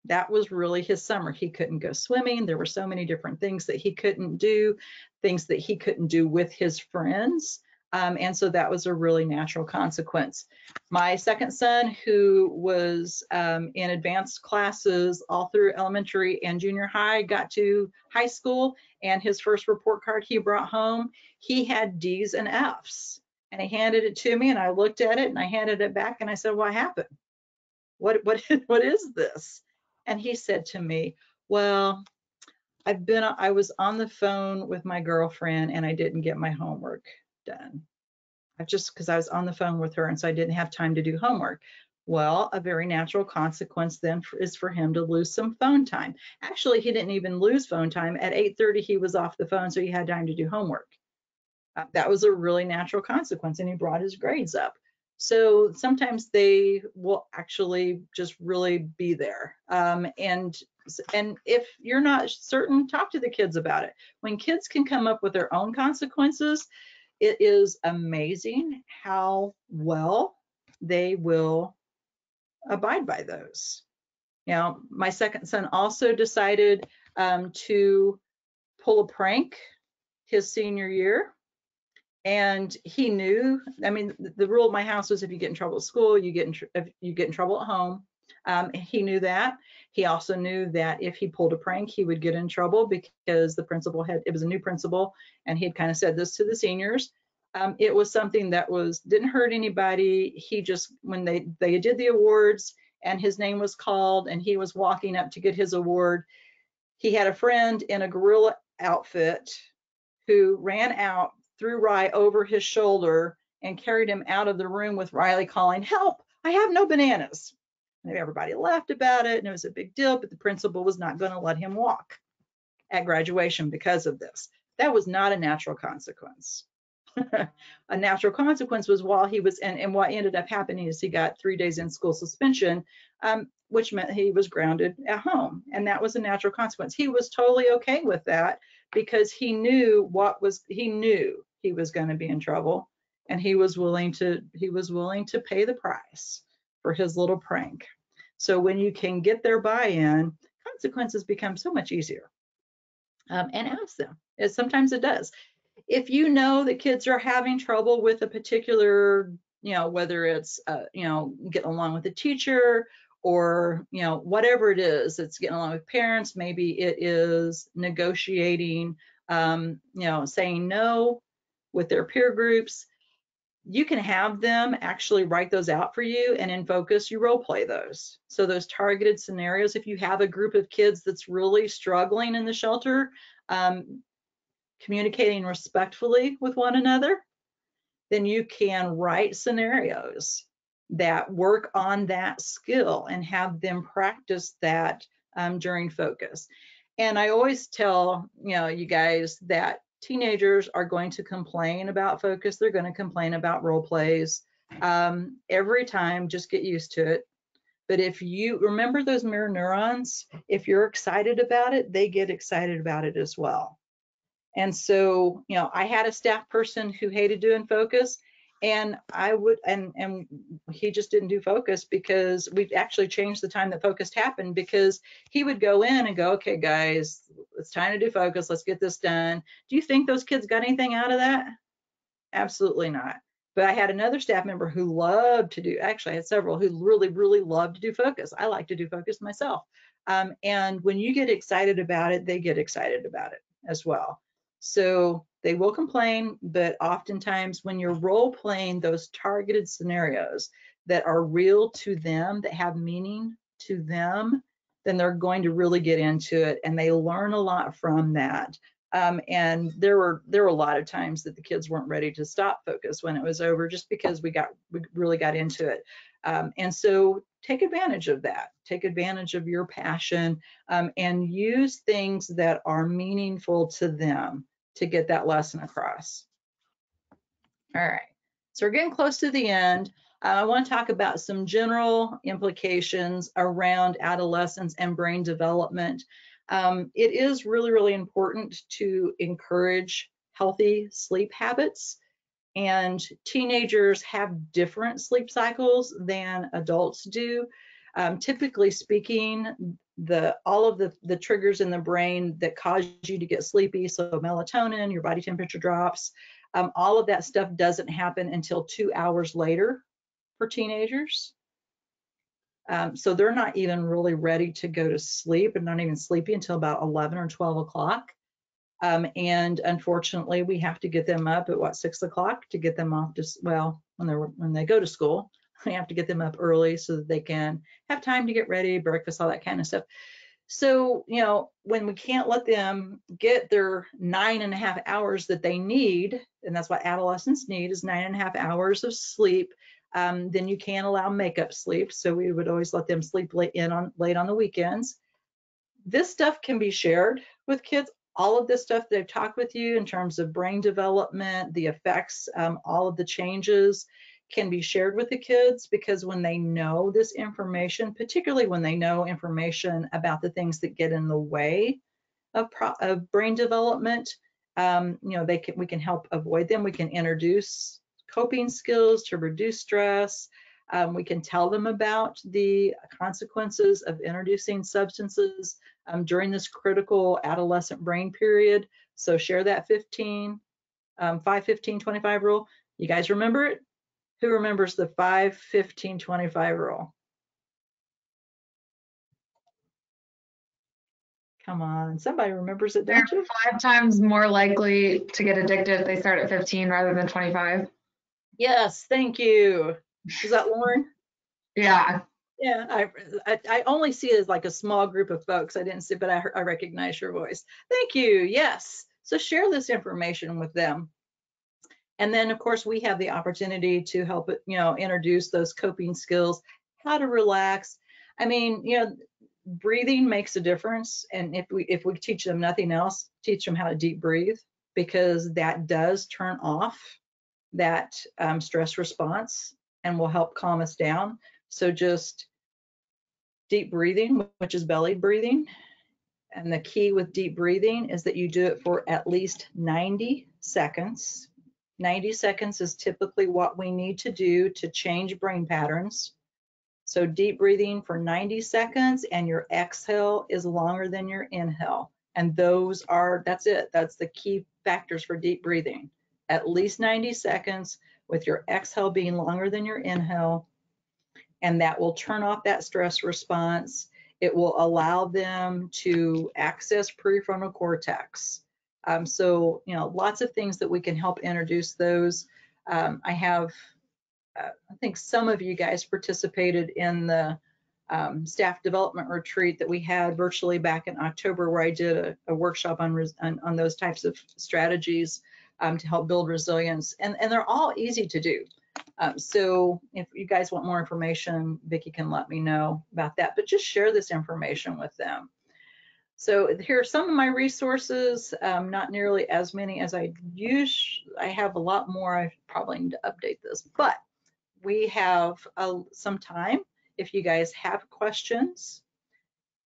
That was really his summer. He couldn't go swimming. There were so many different things that he couldn't do, things that he couldn't do with his friends. Um, and so that was a really natural consequence. My second son, who was um, in advanced classes all through elementary and junior high, got to high school, and his first report card he brought home, he had D's and F's. And he handed it to me, and I looked at it, and I handed it back, and I said, "What happened? What what what is this?" And he said to me, "Well, I've been I was on the phone with my girlfriend, and I didn't get my homework." Done. I've just because I was on the phone with her and so I didn't have time to do homework. Well, a very natural consequence then is for him to lose some phone time. Actually, he didn't even lose phone time. At 8:30, he was off the phone, so he had time to do homework. Uh, that was a really natural consequence, and he brought his grades up. So sometimes they will actually just really be there. Um, and and if you're not certain, talk to the kids about it. When kids can come up with their own consequences, it is amazing how well they will abide by those. Now, my second son also decided um, to pull a prank his senior year. And he knew, I mean, the, rule of my house was if you get in trouble at school, you get in, if you get in trouble at home. Um, he knew that. He also knew that if he pulled a prank, he would get in trouble because the principal had, it was a new principal, and he had kind of said this to the seniors. Um, it was something that was, didn't hurt anybody. He just, when they, they did the awards and his name was called and he was walking up to get his award, he had a friend in a gorilla outfit who ran out, threw Rye over his shoulder and carried him out of the room with Riley calling, help, I have no bananas. And everybody laughed about it and it was a big deal, but the principal was not going to let him walk at graduation because of this. That was not a natural consequence. a natural consequence was while he was, and, and what ended up happening is he got three days in school suspension, um, which meant he was grounded at home. And that was a natural consequence. He was totally okay with that because he knew what was, he knew he was going to be in trouble and he was willing to, he was willing to pay the price for his little prank. So when you can get their buy-in, consequences become so much easier. Um, and ask them. It, sometimes it does. If you know that kids are having trouble with a particular, you know, whether it's, uh, you know, getting along with a teacher or, you know, whatever it is, it's getting along with parents, maybe it is negotiating, um, you know, saying no with their peer groups, you can have them actually write those out for you and in focus you role play those. So those targeted scenarios if you have a group of kids that's really struggling in the shelter um, communicating respectfully with one another then you can write scenarios that work on that skill and have them practice that um, during focus. And i always tell you know you guys that teenagers are going to complain about focus. They're going to complain about role plays. Um, every time, just get used to it. But if you remember those mirror neurons, if you're excited about it, they get excited about it as well. And so, you know, I had a staff person who hated doing focus and I would and and he just didn't do focus because we actually changed the time that focused happened because he would go in and go, okay, guys, it's time to do focus. Let's get this done. Do you think those kids got anything out of that? Absolutely not. But I had another staff member who loved to do, actually I had several who really, really loved to do focus. I like to do focus myself. Um, and when you get excited about it, they get excited about it as well. So they will complain, but oftentimes when you're role playing those targeted scenarios that are real to them, that have meaning to them, then they're going to really get into it and they learn a lot from that. Um, and there were there were a lot of times that the kids weren't ready to stop focus when it was over just because we got we really got into it. Um, and so take advantage of that. Take advantage of your passion um, and use things that are meaningful to them to get that lesson across. All right, so we're getting close to the end. Uh, I want to talk about some general implications around adolescence and brain development. Um, it is really, really important to encourage healthy sleep habits. And teenagers have different sleep cycles than adults do. Um, typically speaking, the all of the the triggers in the brain that cause you to get sleepy so melatonin your body temperature drops Um, all of that stuff doesn't happen until two hours later for teenagers. Um, so they're not even really ready to go to sleep and not even sleepy until about 11 or 12 o'clock. Um, and unfortunately, we have to get them up at what six o'clock to get them off to well when they're when they go to school. We have to get them up early so that they can have time to get ready, breakfast, all that kind of stuff. So you know when we can't let them get their nine and a half hours that they need, and that's what adolescents need is nine and a half hours of sleep. Um, then you can't allow makeup sleep. So we would always let them sleep late in on late on the weekends. This stuff can be shared with kids all of this stuff they've talked with you in terms of brain development, the effects, um, all of the changes can be shared with the kids because when they know this information, particularly when they know information about the things that get in the way of, of brain development, um, you know, they can we can help avoid them. We can introduce coping skills to reduce stress. Um, we can tell them about the consequences of introducing substances um, during this critical adolescent brain period. So share that 15, um, 5, 15, 25 rule. You guys remember it? Who remembers the 5, 15, 25 rule? Come on, somebody remembers it, They're don't you? five times more likely to get addicted if they start at 15 rather than 25. Yes, thank you. Is that Lauren? Yeah. Yeah, I, I I only see it as like a small group of folks. I didn't see, but I I recognize your voice. Thank you. Yes. So share this information with them. And then of course we have the opportunity to help you know, introduce those coping skills, how to relax. I mean, you know, breathing makes a difference. And if we if we teach them nothing else, teach them how to deep breathe because that does turn off that um, stress response and will help calm us down. So just deep breathing, which is belly breathing. And the key with deep breathing is that you do it for at least 90 seconds. 90 seconds is typically what we need to do to change brain patterns. So deep breathing for 90 seconds and your exhale is longer than your inhale. And those are, that's it. That's the key factors for deep breathing. At least 90 seconds with your exhale being longer than your inhale and that will turn off that stress response. It will allow them to access prefrontal cortex. Um, so, you know, lots of things that we can help introduce those. Um, I have, uh, I think some of you guys participated in the um, staff development retreat that we had virtually back in October, where I did a, a workshop on, on on those types of strategies um, to help build resilience, and and they're all easy to do. Um, so if you guys want more information, Vicki can let me know about that, but just share this information with them. So here are some of my resources, um, not nearly as many as I use. I have a lot more. I probably need to update this, but we have uh, some time if you guys have questions.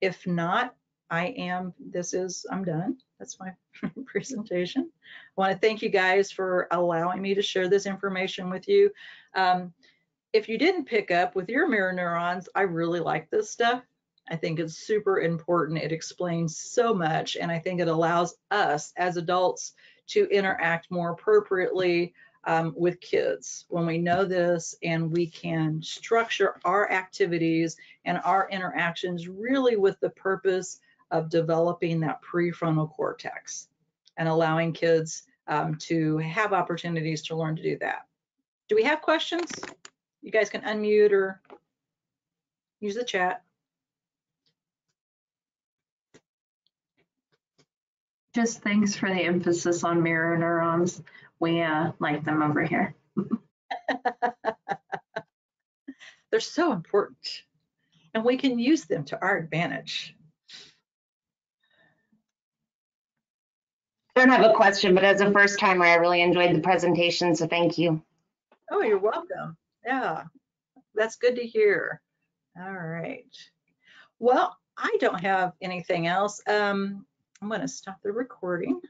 If not, I am, this is, I'm done. That's my presentation. I want to thank you guys for allowing me to share this information with you. Um, if you didn't pick up with your mirror neurons, I really like this stuff. I think it's super important. It explains so much, and I think it allows us as adults to interact more appropriately um, with kids when we know this and we can structure our activities and our interactions really with the purpose of developing that prefrontal cortex and allowing kids um, to have opportunities to learn to do that. Do we have questions? You guys can unmute or use the chat. Just thanks for the emphasis on mirror neurons. We uh, like them over here. They're so important and we can use them to our advantage. I don't have a question, but as a first timer, I really enjoyed the presentation, so thank you. Oh, you're welcome. Yeah, that's good to hear. All right. Well, I don't have anything else. Um, I'm going to stop the recording.